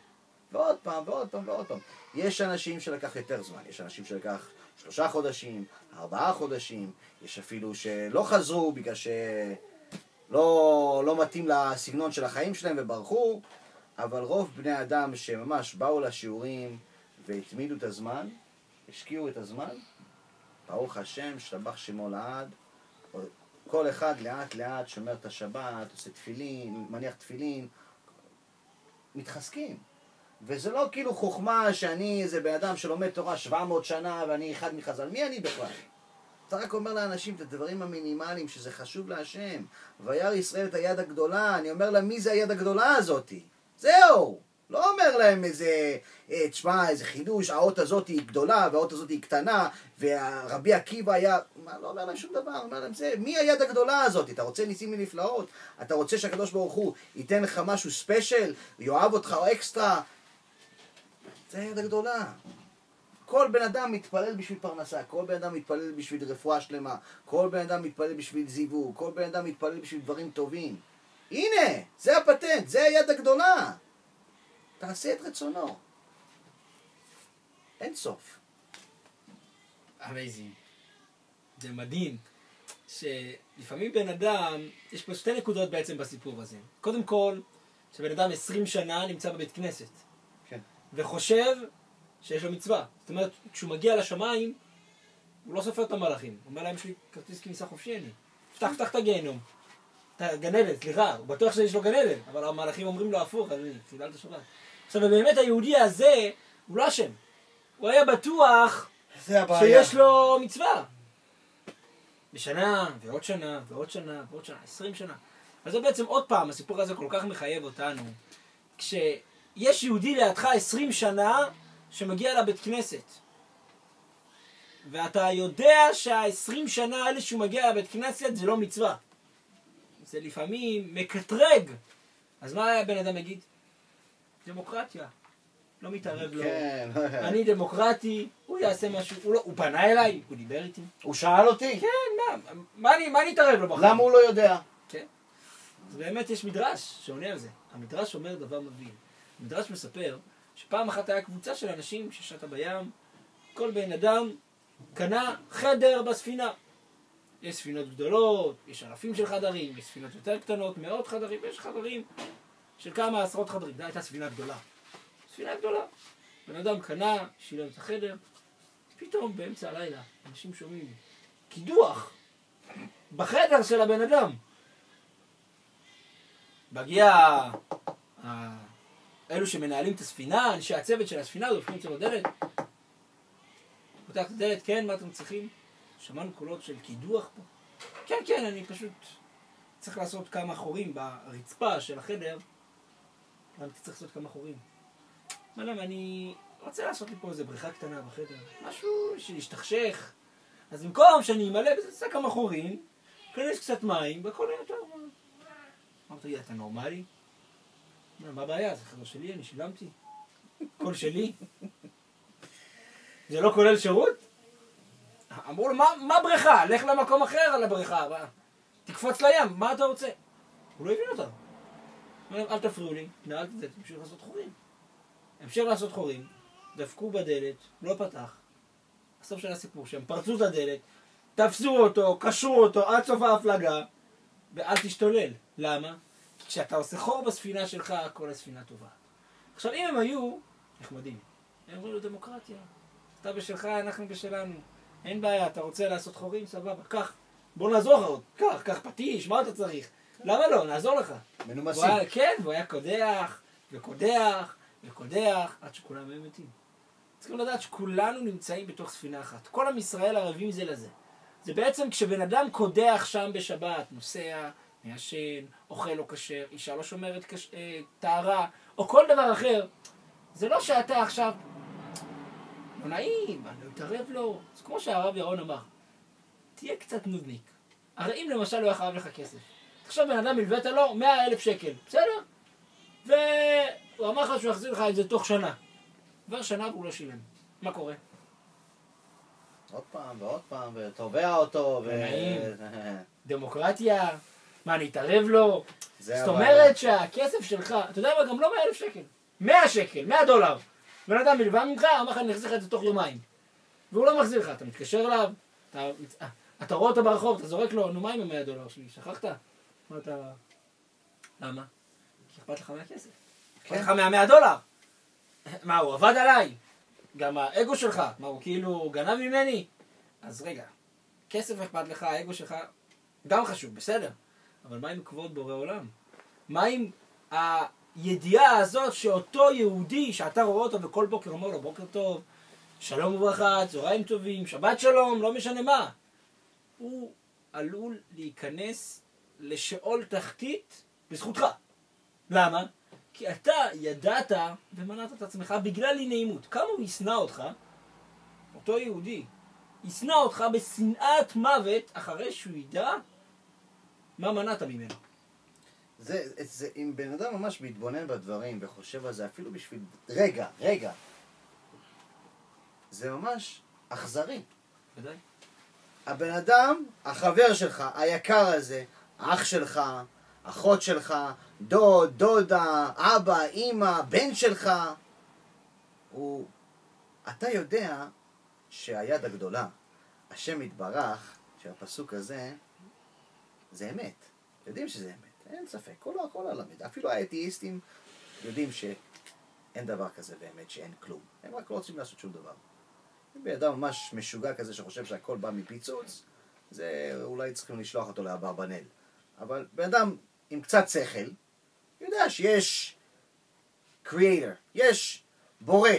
ועוד פעם, ועוד פעם, ועוד פעם. יש אנשים שלקח יותר זמן, יש אנשים שלקח שלושה חודשים, ארבעה חודשים, יש אפילו שלא חזרו בגלל שלא לא מתאים לסגנון של החיים שלהם וברחו, אבל רוב בני אדם שממש באו לשיעורים והתמידו את הזמן, השקיעו את הזמן, ברוך השם, השתבח שמו לעד. כל אחד לאט לאט שומר את השבת, עושה תפילין, מניח תפילין, מתחזקים. וזה לא כאילו חוכמה שאני איזה בן אדם שלומד תורה 700 שנה ואני אחד מחז"ל. מי אני בכלל? אתה רק אומר לאנשים את הדברים המינימליים שזה חשוב להשם. וירא ישראל את היד הגדולה, אני אומר להם מי זה היד הגדולה הזאתי? זהו! לא אומר להם איזה, אה, תשמע, איזה חידוש, האות הזאת היא גדולה והאות הזאת היא קטנה, ורבי עקיבא היה, מה, לא אומר להם שום דבר, אומר להם זה, מי היד הגדולה הזאת? אתה רוצה ניסים ונפלאות? אתה רוצה שהקדוש ברוך הוא ייתן לך משהו special? יאהב אותך או אקסטרה? זה היד הגדולה. כל בן אדם מתפלל בשביל פרנסה, כל בן אדם מתפלל בשביל רפואה שלמה, כל בן אדם מתפלל בשביל זיווג, כל בן אדם מתפלל בשביל דברים טובים. הנה, זה הפטנט, זה היד הגדולה. תעשה את רצונו. אין סוף. amazing. זה מדהים, שלפעמים בן אדם, יש פה שתי נקודות בעצם בסיפור הזה. קודם כל, שבן אדם 20 שנה נמצא בבית כנסת. כן. וחושב שיש לו מצווה. זאת אומרת, כשהוא מגיע לשמיים, הוא לא סופר את המלאכים. הוא אומר להם, יש לי כרטיס כניסה חופשי אני. פתח, פתח את הגיהנום. את הגננת, סליחה, הוא בטוח שיש לו גננת, אבל המלאכים אומרים לו הפוך, אדוני, חיללת שבת. עכשיו, באמת היהודי הזה, הוא לא אשם. הוא היה בטוח. שיש לו מצווה. בשנה, ועוד שנה, ועוד שנה, ועוד שנה, עשרים שנה. אז זה בעצם עוד פעם, הסיפור הזה כל כך מחייב אותנו. כשיש יהודי לידך עשרים שנה שמגיע לבית כנסת, ואתה יודע שהעשרים שנה האלה שהוא מגיע לבית כנסת זה לא מצווה. זה לפעמים מקטרג. אז מה הבן אדם יגיד? דמוקרטיה. לא מתערב לו. כן. אני דמוקרטי, הוא יעשה משהו, הוא, לא, הוא פנה אליי, הוא דיבר איתי. הוא שאל אותי. כן, מה, מה אני, מה אני אתערב לו בחיים? למה הוא לא יודע? כן. אז באמת יש מדרש שעונה על זה. המדרש אומר דבר מבין. המדרש מספר שפעם אחת היה קבוצה של אנשים ששטה בים, כל בן אדם קנה חדר בספינה. יש ספינות גדולות, יש אלפים של חדרים, יש ספינות יותר קטנות, מאות חדרים, יש חדרים של כמה עשרות חדרים. זו הייתה ספינה גדולה. ספינה גדולה. בן אדם קנה, שילם את החדר, פתאום באמצע הלילה אנשים שומעים קידוח בחדר של הבן אדם. מגיע אלו שמנהלים את הספינה, אנשי הצוות של הספינה, דופקים אצלו בדלת. פותח את הדלת, כן, מה אתם צריכים? שמענו קולות של קידוח פה. כן, כן, אני פשוט צריך לעשות כמה חורים ברצפה של החדר. למה אתה צריך לעשות כמה חורים? אומר להם, אני רוצה לעשות לי פה איזה בריכה קטנה בחדר. משהו שלהשתכשך. אז במקום שאני אמלא בזה, עושה כמה חורים, אכנס קצת מים, והכל יהיה יותר... אמרתי, אתה נורמלי? מה הבעיה? זה חדר שלי, אני שילמתי. הכל שלי. זה לא כולל שירות? אמרו לו, מה, מה בריכה? לך למקום אחר על הבריכה. מה? תקפוץ לים, מה אתה רוצה? הוא לא הבין אותם. אמר להם, אל תפריעו לי, נעלת את זה, תמשיך לעשות חורים. המשיך לעשות חורים, דפקו בדלת, לא פתח. הסוף של הסיפור, שהם פרצו את הדלת, תפסו אותו, קשרו אותו עד סוף ההפלגה, ואל תשתולל. למה? כי כשאתה עושה חור בספינה שלך, כל הספינה טובה. עכשיו, אם הם היו נחמדים, הם אומרים לו דמוקרטיה. אתה בשלך, אנחנו בשלנו. אין בעיה, אתה רוצה לעשות חורים? סבבה, קח. בוא נעזור לך. קח, קח פטיש, מה אתה צריך? למה לא? נעזור לך. מנומסים. כן, והוא היה קודח, וקודח, וקודח, עד שכולם היו מתים. צריכים לדעת שכולנו נמצאים בתוך ספינה אחת. כל עם ישראל ערבים זה לזה. זה בעצם כשבן אדם קודח שם בשבת, נוסע, מעשן, אוכל לא כשר, אישה לא שומרת כש- אה, טהרה, או כל דבר אחר, זה לא שאתה עכשיו, לא נעים, אני לא אתערב לו. זה כמו שהרב ירון אמר, תהיה קצת נודניק. הרי אם למשל הוא היה חייב לך כסף, עכשיו בן אדם הלווית לו 100 אלף שקל, בסדר? והוא אמר לך שהוא יחזיר לך את זה תוך שנה. עבר שנה והוא לא שילם. מה קורה? עוד פעם ועוד פעם, ותובע אותו, ו... דמוקרטיה? מה, אני אתערב לו? זאת. אומרת שהכסף שלך, אתה יודע מה, גם לא 100 אלף שקל. 100 שקל, 100 דולר. בן אדם מלווה ממך, אמר לך, אני אחזיר לך את זה תוך יומיים. והוא לא מחזיר לך, אתה מתקשר אליו, אתה, אתה רואה אותו ברחוב, אתה זורק לו, נו מה עם ה-100 דולר שלי, שכחת? מה אתה... למה? כי אכפת לך מהכסף. אכפת כן. לך מה-100 דולר. מה, הוא עבד עליי? גם האגו שלך, מה, הוא כאילו גנב ממני? אז רגע, כסף אכפת לך, האגו שלך גם חשוב, בסדר. אבל מה עם כבוד בורא עולם? מה עם הידיעה הזאת שאותו יהודי, שאתה רואה אותו וכל בוקר אומר לו בוקר טוב, שלום וברכה, צהריים טובים, שבת שלום, לא משנה מה. הוא עלול להיכנס לשאול תחתית בזכותך. למה? כי אתה ידעת ומנעת את עצמך בגלל אי נעימות. כמה הוא ישנא אותך, אותו יהודי, ישנא אותך בשנאת מוות אחרי שהוא ידע מה מנעת ממנו. זה, זה, אם בן אדם ממש מתבונן בדברים וחושב על זה אפילו בשביל... רגע, רגע. זה ממש אכזרי. ודאי. הבן אדם, החבר שלך, היקר הזה, אח שלך, אחות שלך, דוד, דודה, אבא, אימא, בן שלך, הוא... אתה יודע שהיד הגדולה, השם יתברך, שהפסוק הזה, זה אמת. יודעים שזה אמת, אין ספק, כל הכל על אמת. אפילו האתאיסטים יודעים שאין דבר כזה באמת, שאין כלום. הם רק לא רוצים לעשות שום דבר. בן אדם ממש משוגע כזה שחושב שהכל בא מפיצוץ, זה אולי צריכים לשלוח אותו לאברבנאל. אבל בן אדם עם קצת שכל, יודע שיש creator, יש בורא.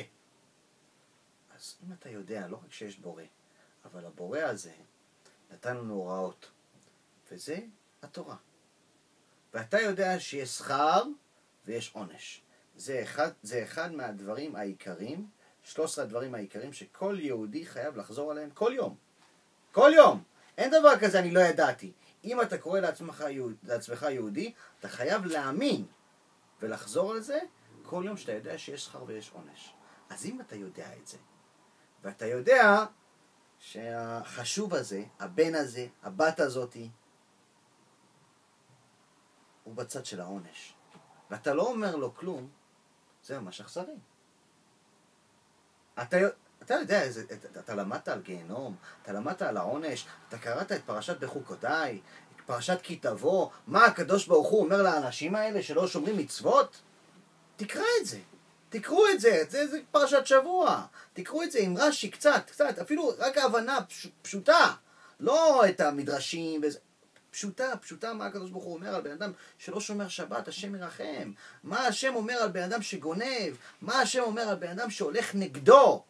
אז אם אתה יודע, לא רק שיש בורא, אבל הבורא הזה נתן לנו הוראות, וזה התורה. ואתה יודע שיש שכר ויש עונש. זה אחד, זה אחד מהדברים העיקריים, 13 הדברים העיקריים שכל יהודי חייב לחזור עליהם כל יום. כל יום! אין דבר כזה אני לא ידעתי. אם אתה קורא לעצמך, יהוד, לעצמך יהודי, אתה חייב להאמין ולחזור על זה כל יום שאתה יודע שיש שכר ויש עונש. אז אם אתה יודע את זה, ואתה יודע שהחשוב הזה, הבן הזה, הבת הזאתי, הוא בצד של העונש, ואתה לא אומר לו כלום, זה ממש אכזרי. אתה, אתה יודע, אתה, אתה למדת על גיהנום, אתה למדת על העונש, אתה קראת את פרשת בחוקותיי, את פרשת כי תבוא, מה הקדוש ברוך הוא אומר לאנשים האלה שלא שומרים מצוות? תקרא את זה, תקראו את זה, זה, זה פרשת שבוע, תקראו את זה עם רש"י קצת, קצת, אפילו רק ההבנה פש, פשוטה, לא את המדרשים וזה. פשוטה, פשוטה מה הקדוש ברוך הוא אומר על בן אדם שלא שומר שבת, השם ירחם. מה השם אומר על בן אדם שגונב? מה השם אומר על בן אדם שהולך נגדו?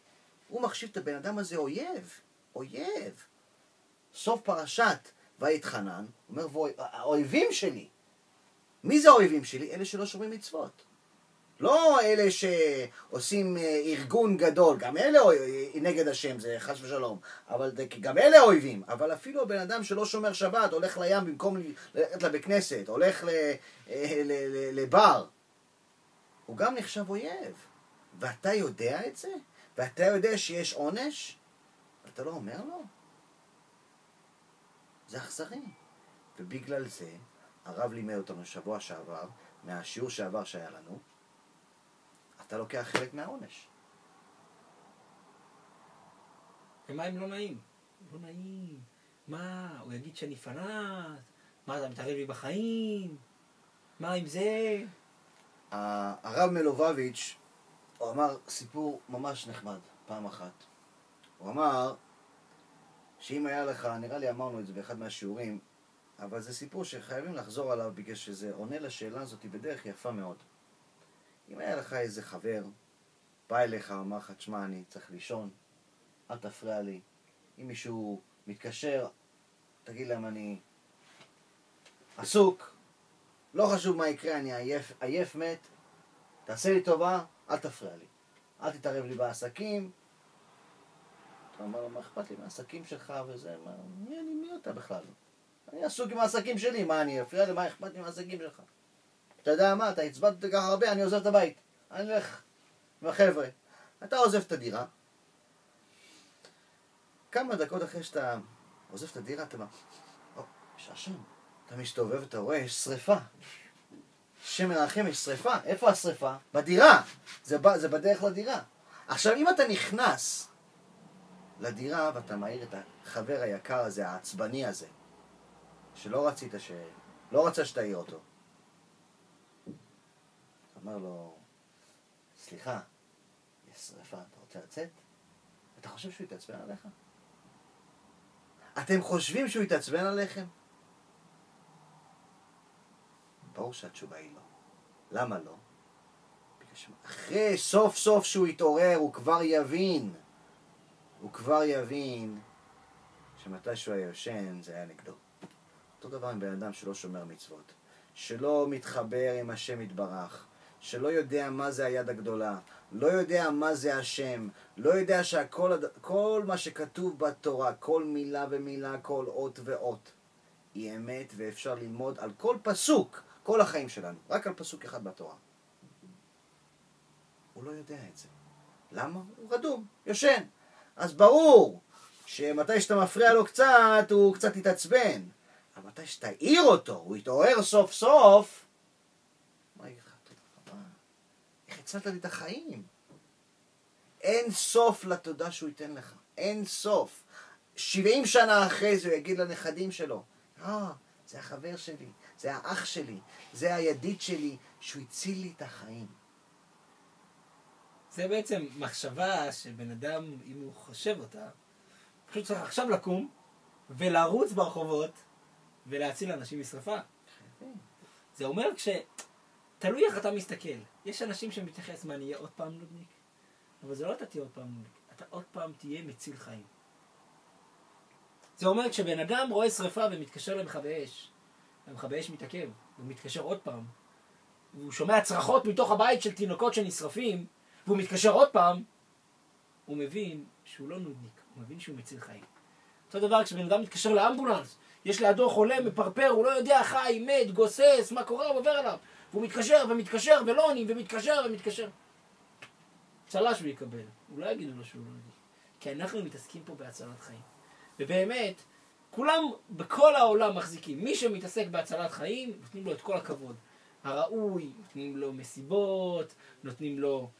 הוא מחשיב את הבן אדם הזה אויב, אויב. סוף פרשת ויתחנן, אומר, האויבים שלי. מי זה האויבים שלי? אלה שלא שומרים מצוות. לא אלה שעושים אה, ארגון גדול, גם אלה נגד השם, זה חס ושלום, אבל גם אלה אויבים, אבל אפילו הבן אדם שלא שומר שבת, הולך לים במקום ללכת לבית כנסת, הולך אה, לבר, הוא גם נחשב אויב. ואתה יודע את זה? ואתה יודע שיש עונש? ואתה לא אומר לו? זה אכזרי. ובגלל זה, הרב לימד אותנו שבוע שעבר, מהשיעור שעבר שהיה לנו, אתה לוקח חלק מהעונש. ומה אם לא נעים? לא נעים. מה, הוא יגיד שאני פנאט? מה, אתה מתערב לי בחיים? מה עם זה? הרב מלובביץ', הוא אמר סיפור ממש נחמד, פעם אחת. הוא אמר שאם היה לך, נראה לי אמרנו את זה באחד מהשיעורים, אבל זה סיפור שחייבים לחזור עליו בגלל שזה עונה לשאלה הזאת בדרך יפה מאוד. אם היה לך איזה חבר, בא אליך, אמר לך, תשמע, אני צריך לישון, אל תפריע לי. אם מישהו מתקשר, תגיד להם, אני עסוק, לא חשוב מה יקרה, אני עייף, עייף מת, תעשה לי טובה, אל תפריע לי. אל תתערב לי בעסקים. אתה אומר לו, מה אכפת לי מהעסקים שלך וזה, מה, מי אני, מי אתה בכלל? אני עסוק עם העסקים שלי, מה אני אפריע לי, מה אכפת לי מהעסקים שלך? אתה יודע מה, אתה עצבנת אותי ככה הרבה, אני עוזב את הבית. אני הולך עם החבר'ה. אתה עוזב את הדירה. כמה דקות אחרי שאתה עוזב את הדירה, אתה או, יש עשן. אתה מסתובב, אתה רואה, יש שריפה. שם מרחם, יש שריפה. איפה השריפה? בדירה. זה, ב, זה בדרך לדירה. עכשיו, אם אתה נכנס לדירה ואתה מעיר את החבר היקר הזה, העצבני הזה, שלא רצית ש... לא רצה שתעיר אותו, אמר לו, סליחה, יש שרפה, אתה רוצה לצאת? אתה חושב שהוא יתעצבן עליך? אתם חושבים שהוא יתעצבן עליכם? ברור שהתשובה היא לא. למה לא? בגלל שאחרי סוף סוף שהוא יתעורר, הוא כבר יבין, הוא כבר יבין שמתי שהוא היה יושן, זה היה נגדו. אותו דבר עם בן אדם שלא שומר מצוות, שלא מתחבר עם השם יתברך, שלא יודע מה זה היד הגדולה, לא יודע מה זה השם, לא יודע שהכל הד- כל מה שכתוב בתורה, כל מילה ומילה, כל אות ואות, היא אמת ואפשר ללמוד על כל פסוק, כל החיים שלנו, רק על פסוק אחד בתורה. הוא לא יודע את זה. למה? הוא רדום, יושן. אז ברור שמתי שאתה מפריע לו קצת, הוא קצת יתעצבן. אבל מתי שתעיר אותו, הוא יתעורר סוף סוף, מה יגיד לך? תודה רבה. איך הצלת לי את החיים? אין סוף לתודה שהוא ייתן לך. אין סוף. 70 שנה אחרי זה הוא יגיד לנכדים שלו, אה, זה החבר שלי, זה האח שלי, זה הידיד שלי, שהוא הציל לי את החיים. זה בעצם מחשבה שבן אדם, אם הוא חושב אותה, פשוט צריך עכשיו לקום ולרוץ ברחובות ולהציל אנשים משרפה. זה אומר כש... תלוי איך אתה מסתכל. יש אנשים שמתייחס, מה, אני אהיה עוד פעם נודניק? אבל זה לא אתה תהיה עוד פעם נודניק, אתה עוד פעם תהיה מציל חיים. זה אומר כשבן אדם רואה שרפה ומתקשר למכבי אש, המכבי אש מתעכב, הוא מתקשר עוד פעם, והוא שומע צרחות מתוך הבית של תינוקות שנשרפים, והוא מתקשר עוד פעם, הוא מבין שהוא לא נודניק, הוא מבין שהוא מציל חיים. אותו דבר כשבן אדם מתקשר לאמבולנס, יש לידו חולה, מפרפר, הוא לא יודע, חי, מת, גוסס, מה קורה, הוא עובר עליו. והוא מתקשר ומתקשר ולא עונים, ומתקשר ומתקשר. צל"ש הוא יקבל, הוא לא יגידו לו שהוא לא נודניק. כי אנחנו מתעסקים פה בהצלת חיים. ובאמת, כולם בכל העולם מחזיקים. מי שמתעסק בהצלת חיים, נותנים לו את כל הכבוד. הראוי, נותנים לו מסיבות, נותנים לו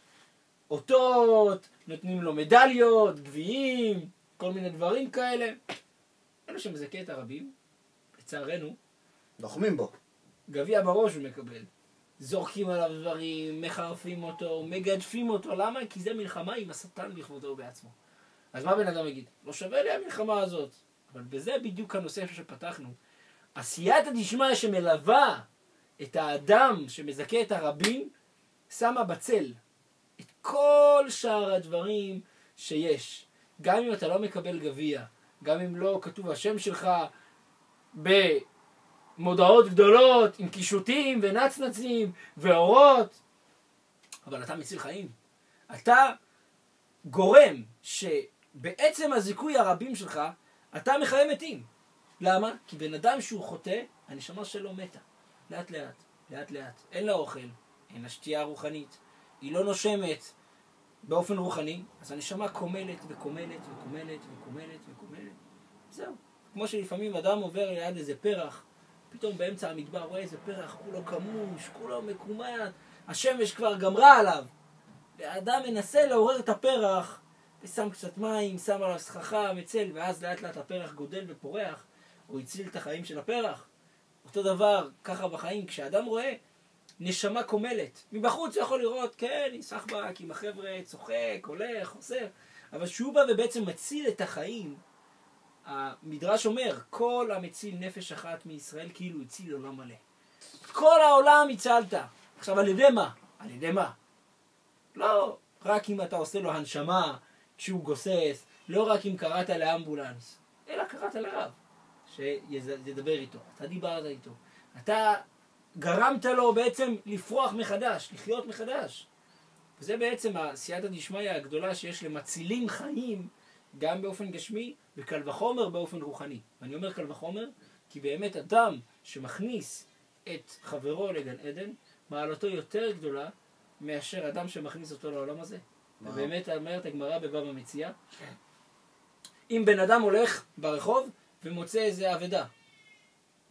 אותות, נותנים לו מדליות, גביעים, כל מיני דברים כאלה. אלו שמזכה את הרבים, לצערנו, לוחמים בו. גביע בראש הוא מקבל. זורקים עליו דברים, מחרפים אותו, מגדפים אותו. למה? כי זה מלחמה עם השטן בכבודו ובעצמו. אז מה בן אדם יגיד? לא שווה לי המלחמה הזאת. אבל בזה בדיוק הנושא שפתחנו. עשייתא דשמיא שמלווה את האדם שמזכה את הרבים, שמה בצל את כל שאר הדברים שיש. גם אם אתה לא מקבל גביע, גם אם לא כתוב השם שלך במודעות גדולות עם קישוטים ונצנצים ואורות, אבל אתה מציל חיים. אתה גורם שבעצם הזיכוי הרבים שלך, אתה מחיה מתים. למה? כי בן אדם שהוא חוטא, הנשמה שלו מתה. לאט לאט, לאט לאט. אין לה אוכל, אין לה שתייה רוחנית, היא לא נושמת באופן רוחני, אז הנשמה קומלת וקומלת וקומלת וקומלת וקומלת. זהו. כמו שלפעמים אדם עובר ליד איזה פרח, פתאום באמצע המדבר רואה איזה פרח, כולו כמוש, כולו מקומט, השמש כבר גמרה עליו. והאדם מנסה לעורר את הפרח, ושם קצת מים, שם עליו סככה, מצל, ואז לאט לאט הפרח גודל ופורח, הוא הציל את החיים של הפרח. אותו דבר, ככה בחיים, כשאדם רואה נשמה קומלת, מבחוץ הוא יכול לראות, כן, סחבק עם החבר'ה, צוחק, הולך, עושה, אבל כשהוא בא ובעצם מציל את החיים, המדרש אומר, כל המציל נפש אחת מישראל כאילו הציל עולם מלא. כל העולם הצלת. עכשיו, על ידי מה? על ידי מה? לא רק אם אתה עושה לו הנשמה כשהוא גוסס, לא רק אם קראת לאמבולנס, אלא קראת לרב, שידבר איתו. אתה דיברת איתו. אתה גרמת לו בעצם לפרוח מחדש, לחיות מחדש. וזה בעצם הסייעתא דשמיא הגדולה שיש למצילים חיים גם באופן גשמי וקל וחומר באופן רוחני. ואני אומר קל וחומר כי באמת אדם שמכניס את חברו לגן עדן, מעלתו יותר גדולה מאשר אדם שמכניס אותו לעולם הזה. ובאמת אומרת הגמרא בבבא מציעא, אם בן אדם הולך ברחוב ומוצא איזה אבדה,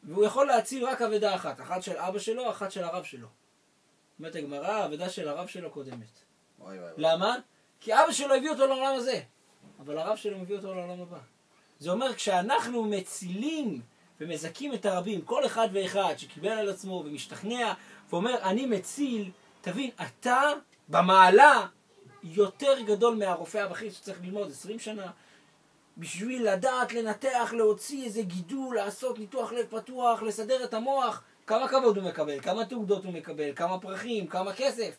והוא יכול להציל רק אבדה אחת, אחת של אבא שלו, אחת של הרב שלו. אומרת הגמרא, האבדה של הרב שלו קודמת. וואי וואי וואי. למה? כי אבא שלו הביא אותו לעולם הזה, אבל הרב שלו מביא אותו לעולם הבא. זה אומר, כשאנחנו מצילים ומזכים את הרבים, כל אחד ואחד שקיבל על עצמו ומשתכנע ואומר, אני מציל, תבין, אתה במעלה יותר גדול מהרופא הבכיר שצריך ללמוד 20 שנה, בשביל לדעת, לנתח, להוציא איזה גידול, לעשות ניתוח לב פתוח, לסדר את המוח, כמה כבוד הוא מקבל, כמה תעודות הוא מקבל, כמה פרחים, כמה כסף.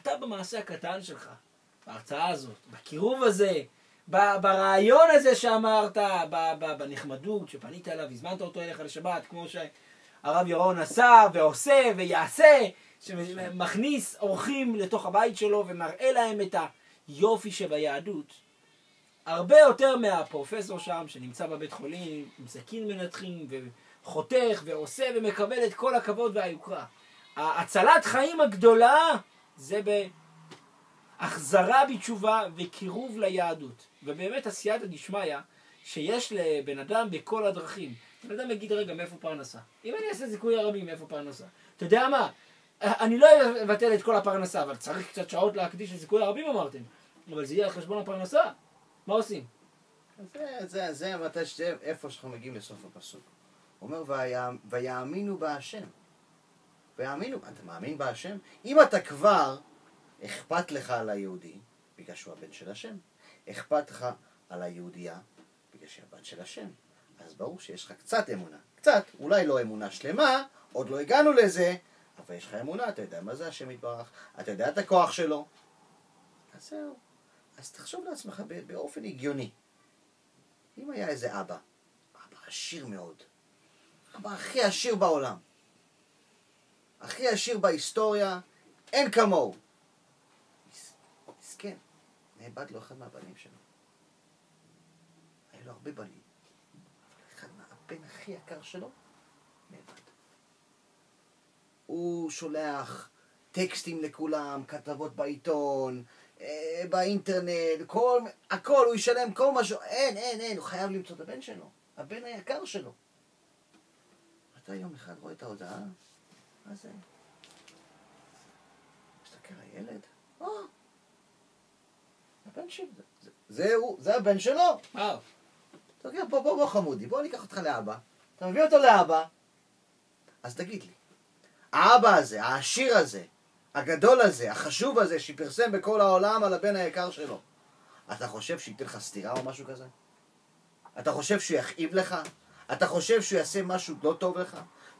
אתה במעשה הקטן שלך, בהרצאה הזאת, בקירוב הזה, ברעיון הזה שאמרת, ב- ב- בנחמדות, שפנית אליו, הזמנת אותו אליך לשבת, כמו שהרב ירון עשה ועושה ויעשה, שמכניס אורחים לתוך הבית שלו ומראה להם את היופי שביהדות. הרבה יותר מהפרופסור שם, שנמצא בבית חולים, עם סכין מנתחים, וחותך, ועושה, ומקבל את כל הכבוד והיוקרה. ההצלת חיים הגדולה זה בהחזרה בתשובה וקירוב ליהדות. ובאמת עשייתא דשמיא, שיש לבן אדם בכל הדרכים. בן אדם יגיד, רגע, מאיפה פרנסה? אם אני אעשה זיכוי הרבים, מאיפה פרנסה? אתה יודע מה? אני לא אבטל את כל הפרנסה, אבל צריך קצת שעות להקדיש לזיכוי הרבים אמרתם. אבל זה יהיה על חשבון הפרנסה. מה עושים? זה, זה, זה מתי שזה, איפה שאנחנו מגיעים לסוף הפסוק. הוא אומר, ויאמינו בהשם. ויאמינו, אתה מאמין בהשם? אם אתה כבר אכפת לך על היהודי, בגלל שהוא הבן של השם, אכפת לך על היהודייה, בגלל שהיא הבת של השם, אז ברור שיש לך קצת אמונה. קצת, אולי לא אמונה שלמה, עוד לא הגענו לזה, אבל יש לך אמונה, אתה יודע מה זה השם יתברך, אתה יודע את הכוח שלו. אז זהו. אז תחשוב לעצמך באופן הגיוני. אם היה איזה אבא, אבא עשיר מאוד, אבא הכי עשיר בעולם, הכי עשיר בהיסטוריה, אין כמוהו. נאבד לו אחד מהבנים שלו. היה לו הרבה בנים, אחד מהבן הכי יקר שלו, נאבד. הוא שולח טקסטים לכולם, כתבות בעיתון, אה, באינטרנט, כל, הכל, הוא ישלם כל מה ש... אין, אין, אין, הוא חייב למצוא את הבן שלו, הבן היקר שלו. אתה יום אחד רואה את ההודעה, מה זה? מסתכל הילד, או, הבן שלי, זה, הוא, זה הבן שלו. אתה אומר, בוא, בוא, בוא חמודי, בוא ניקח אותך לאבא. אתה מביא אותו לאבא, אז תגיד לי, האבא הזה, העשיר הזה, הגדול הזה, החשוב הזה, שפרסם בכל העולם על הבן היקר שלו, אתה חושב שייתן לך סטירה או משהו כזה? אתה חושב שהוא יכאיב לך? אתה חושב שהוא יעשה משהו לא טוב לך?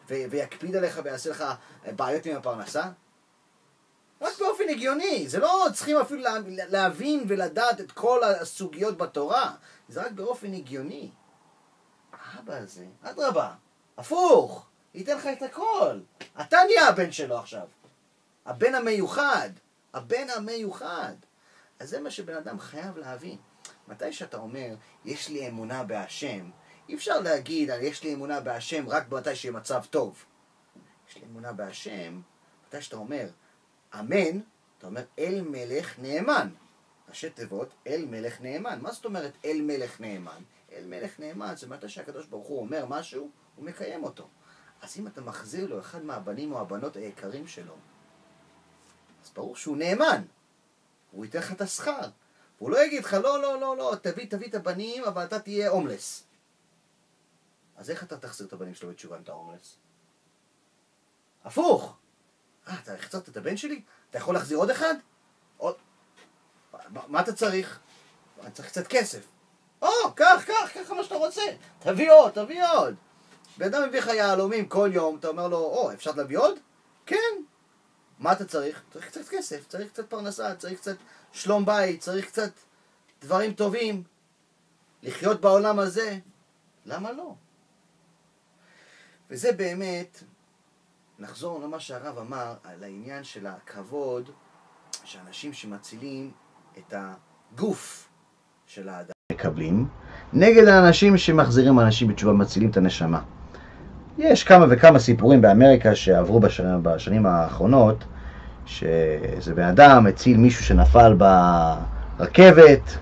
ו- ויקפיד עליך ויעשה לך בעיות עם הפרנסה? רק באופן הגיוני, זה לא צריכים אפילו לה, להבין ולדעת את כל הסוגיות בתורה, זה רק באופן הגיוני. האבא הזה, אדרבה, הפוך, ייתן לך את הכל. אתה נהיה הבן שלו עכשיו. הבן המיוחד, הבן המיוחד. אז זה מה שבן אדם חייב להבין. מתי שאתה אומר, יש לי אמונה בהשם, אי אפשר להגיד, יש לי אמונה בהשם רק מתי שיהיה מצב טוב. יש לי אמונה בהשם, מתי שאתה אומר, אמן, אתה אומר, אל מלך נאמן. ראשי תיבות, אל מלך נאמן. מה זאת אומרת אל מלך נאמן? אל מלך נאמן זה מתי שהקדוש ברוך הוא אומר משהו, הוא מקיים אותו. אז אם אתה מחזיר לו אחד מהבנים או הבנות היקרים שלו, אז ברור שהוא נאמן. הוא ייתן לך את השכר. הוא לא יגיד לך, לא, לא, לא, לא, תביא, תביא את הבנים, אבל אתה תהיה הומלס. אז איך אתה תחזיר את הבנים שלו בתשובה אם אתה הומלס? הפוך. אה, אתה החזרת את הבן שלי? אתה יכול להחזיר עוד אחד? עוד... מה אתה צריך? אני צריך קצת כסף. או, קח, קח, קח מה שאתה רוצה. תביא עוד, תביא עוד. בן אדם מביא לך יהלומים כל יום, אתה אומר לו, או, אפשר להביא עוד? כן. מה אתה צריך? צריך קצת כסף, צריך קצת פרנסה, צריך קצת שלום בית, צריך קצת דברים טובים. לחיות בעולם הזה, למה לא? וזה באמת, נחזור למה שהרב אמר על העניין של הכבוד שאנשים שמצילים את הגוף של האדם מקבלים, נגד האנשים שמחזירים אנשים בתשובה מצילים את הנשמה. יש כמה וכמה סיפורים באמריקה שעברו בשנים, בשנים האחרונות, שאיזה בן אדם הציל מישהו שנפל ברכבת,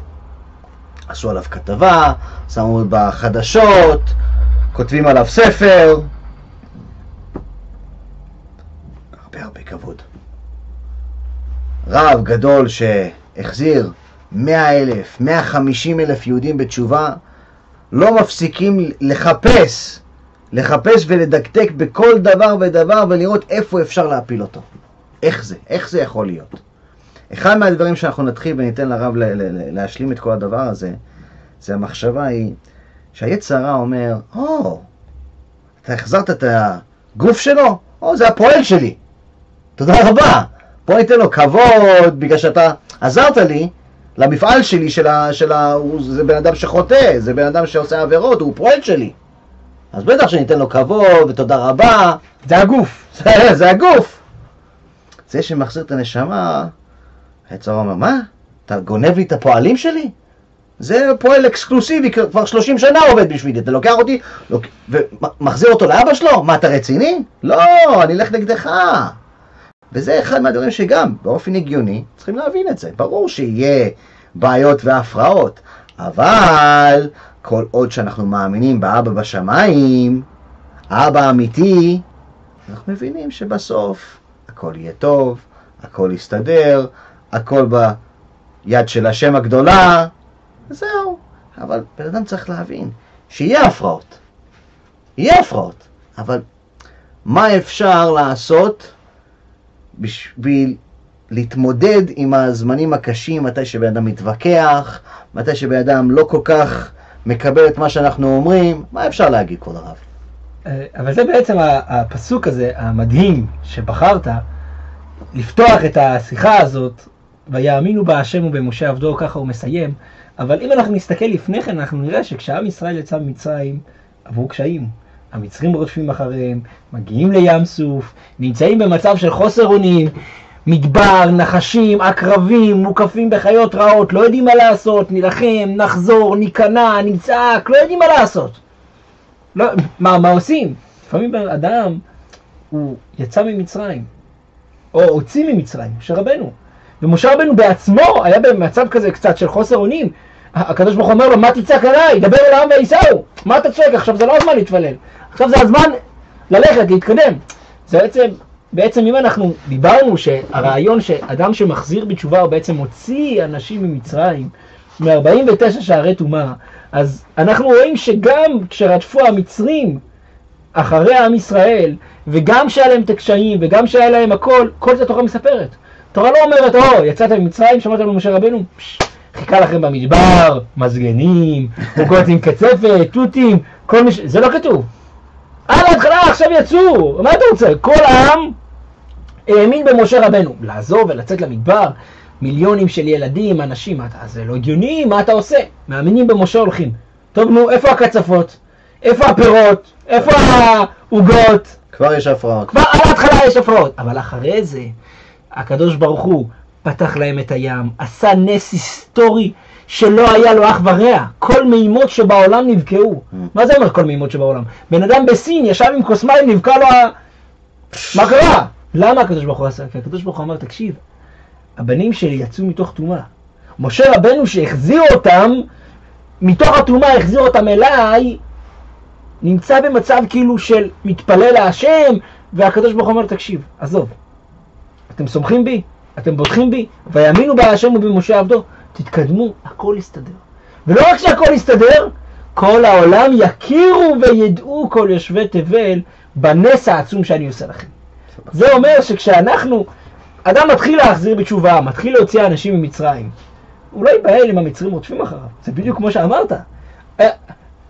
עשו עליו כתבה, שמו בחדשות, כותבים עליו ספר. הרבה הרבה כבוד. רב גדול שהחזיר 100 אלף, 150 אלף יהודים בתשובה, לא מפסיקים לחפש, לחפש ולדקדק בכל דבר ודבר ולראות איפה אפשר להפיל אותו. איך זה? איך זה יכול להיות? אחד מהדברים שאנחנו נתחיל וניתן לרב להשלים את כל הדבר הזה, זה המחשבה היא שהיצרה אומר, או, oh, אתה החזרת את הגוף שלו? או, oh, זה הפועל שלי. תודה רבה. בוא ניתן לו כבוד בגלל שאתה עזרת לי, למפעל שלי, של ה, של ה, הוא, זה בן אדם שחוטא, זה בן אדם שעושה עבירות, הוא פרויקט שלי. אז בטח שאני אתן לו כבוד ותודה רבה. זה הגוף. זה, זה הגוף. זה שמחזיר את הנשמה, היצר אומר, מה? אתה גונב לי את הפועלים שלי? זה פועל אקסקלוסיבי, כבר 30 שנה עובד בשבילי, אתה לוקח אותי לוק... ומחזיר אותו לאבא שלו? מה, אתה רציני? לא, אני אלך נגדך. וזה אחד מהדברים שגם, באופן הגיוני, צריכים להבין את זה. ברור שיהיה בעיות והפרעות, אבל כל עוד שאנחנו מאמינים באבא בשמיים, האבא האמיתי, אנחנו מבינים שבסוף הכל יהיה טוב, הכל יסתדר, הכל ביד של השם הגדולה, וזהו. אבל בן אדם צריך להבין שיהיה הפרעות. יהיה הפרעות, אבל מה אפשר לעשות בשביל להתמודד עם הזמנים הקשים, מתי שבן אדם מתווכח, מתי שבן אדם לא כל כך מקבל את מה שאנחנו אומרים, מה אפשר להגיד, כבוד הרב? אה, אבל זה בעצם הפסוק הזה, המדהים, שבחרת לפתוח את השיחה הזאת, ויאמינו בהשם ובמשה עבדו, ככה הוא מסיים. אבל אם אנחנו נסתכל לפני כן, אנחנו נראה שכשעם ישראל יצא ממצרים, עברו קשיים. המצרים רודפים אחריהם, מגיעים לים סוף, נמצאים במצב של חוסר אונים, מדבר, נחשים, עקרבים, מוקפים בחיות רעות, לא יודעים מה לעשות, נילחם, נחזור, ניכנע, נצעק, לא יודעים מה לעשות. לא, מה, מה עושים? לפעמים אדם, הוא יצא ממצרים, או הוציא ממצרים, משה רבנו. ומשה רבנו בעצמו היה במצב כזה קצת של חוסר אונים. הקדוש ברוך הוא אומר לו, מה תצעק עליי? דבר אל העם וייסעו. מה אתה צועק? עכשיו זה לא הזמן להתפלל. עכשיו זה הזמן ללכת, להתקדם. זה בעצם, בעצם אם אנחנו דיברנו שהרעיון שאדם שמחזיר בתשובה הוא בעצם מוציא אנשים ממצרים, מ-49 שערי טומאה, אז אנחנו רואים שגם כשרדפו המצרים אחרי עם ישראל, וגם שהיה להם את הקשיים, וגם שהיה להם הכל, כל זה התורה מספרת. התורה לא אומרת, או, יצאת ממצרים, שמעת לנו משה רבנו, חיכה לכם במדבר, מזגנים, עוגות עם קצפת, תותים, כל מי ש... זה לא כתוב. על ההתחלה עכשיו יצאו, מה אתה רוצה? כל העם האמין במשה רבנו. לעזוב ולצאת למדבר, מיליונים של ילדים, אנשים, אז זה לא הגיוני, מה אתה עושה? מאמינים במשה הולכים. טוב, נו, איפה הקצפות? איפה הפירות? איפה העוגות? כבר יש הפרעות. כבר על ההתחלה יש הפרעות. אבל אחרי זה, הקדוש ברוך הוא פתח להם את הים, עשה נס היסטורי שלא היה לו אח ורע. כל מימות שבעולם נבקעו. Mm. מה זה אומר כל מימות שבעולם? בן אדם בסין ישב עם כוס מים, נבקע לו ה... מה קרה? למה הקדוש ברוך הוא עשה? כי הקדוש ברוך הוא אמר, תקשיב, הבנים שלי יצאו מתוך טומאה. משה רבנו שהחזיר אותם, מתוך הטומאה החזיר אותם אליי, נמצא במצב כאילו של מתפלל להשם, והקדוש ברוך הוא אומר, תקשיב, עזוב, אתם סומכים בי? אתם בוטחים בי? ויאמינו בהשם ובמשה עבדו. תתקדמו, הכל יסתדר. ולא רק שהכל יסתדר, כל העולם יכירו וידעו כל יושבי תבל בנס העצום שאני עושה לכם. זה אומר שכשאנחנו, אדם מתחיל להחזיר בתשובה, מתחיל להוציא אנשים ממצרים, הוא לא ייבהל אם המצרים רודפים אחריו, זה בדיוק כמו שאמרת. אה,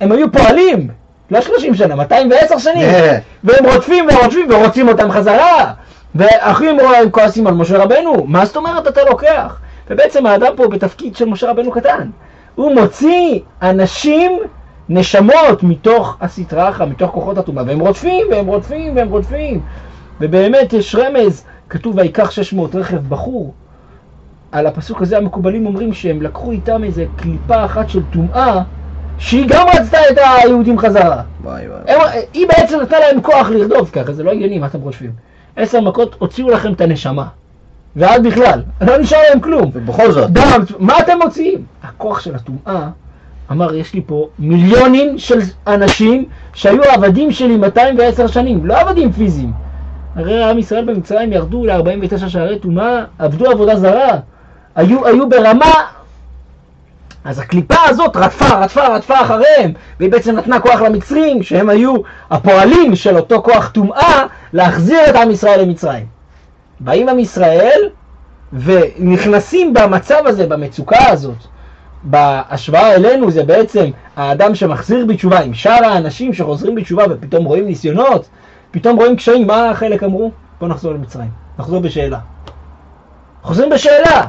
הם היו פועלים, לא 30 שנה, 210 שנים, והם רודפים ורודפים ורוצים אותם חזרה. ואחים הם כועסים על משה רבנו, מה זאת אומרת אתה לוקח? ובעצם האדם פה בתפקיד של משה רבנו קטן. הוא מוציא אנשים, נשמות, מתוך הסטראחה, מתוך כוחות הטומאה, והם רודפים, והם רודפים, והם רודפים. ובאמת יש רמז, כתוב ויקח 600 רכב בחור. על הפסוק הזה המקובלים אומרים שהם לקחו איתם איזה קליפה אחת של טומאה, שהיא גם רצתה את היהודים חזרה. וואי וואי. הם, היא בעצם נתנה להם כוח לרדוף ככה, זה לא הגיוני, מה אתם חושבים? עשר מכות הוציאו לכם את הנשמה. ועד בכלל, לא נשאר להם כלום. ובכל זאת. דם, מה אתם מוציאים? הכוח של הטומאה אמר, יש לי פה מיליונים של אנשים שהיו עבדים שלי 210 שנים, לא עבדים פיזיים. הרי עם ישראל במצרים ירדו ל-49 שערי טומאה, עבדו עבודה זרה, היו, היו ברמה... אז הקליפה הזאת רדפה, רדפה, רדפה אחריהם, והיא בעצם נתנה כוח למצרים, שהם היו הפועלים של אותו כוח טומאה, להחזיר את עם ישראל למצרים. באים עם ישראל ונכנסים במצב הזה, במצוקה הזאת. בהשוואה אלינו זה בעצם האדם שמחזיר בתשובה עם שאר האנשים שחוזרים בתשובה ופתאום רואים ניסיונות, פתאום רואים קשיים, מה חלק אמרו? בואו נחזור למצרים, נחזור בשאלה. חוזרים בשאלה,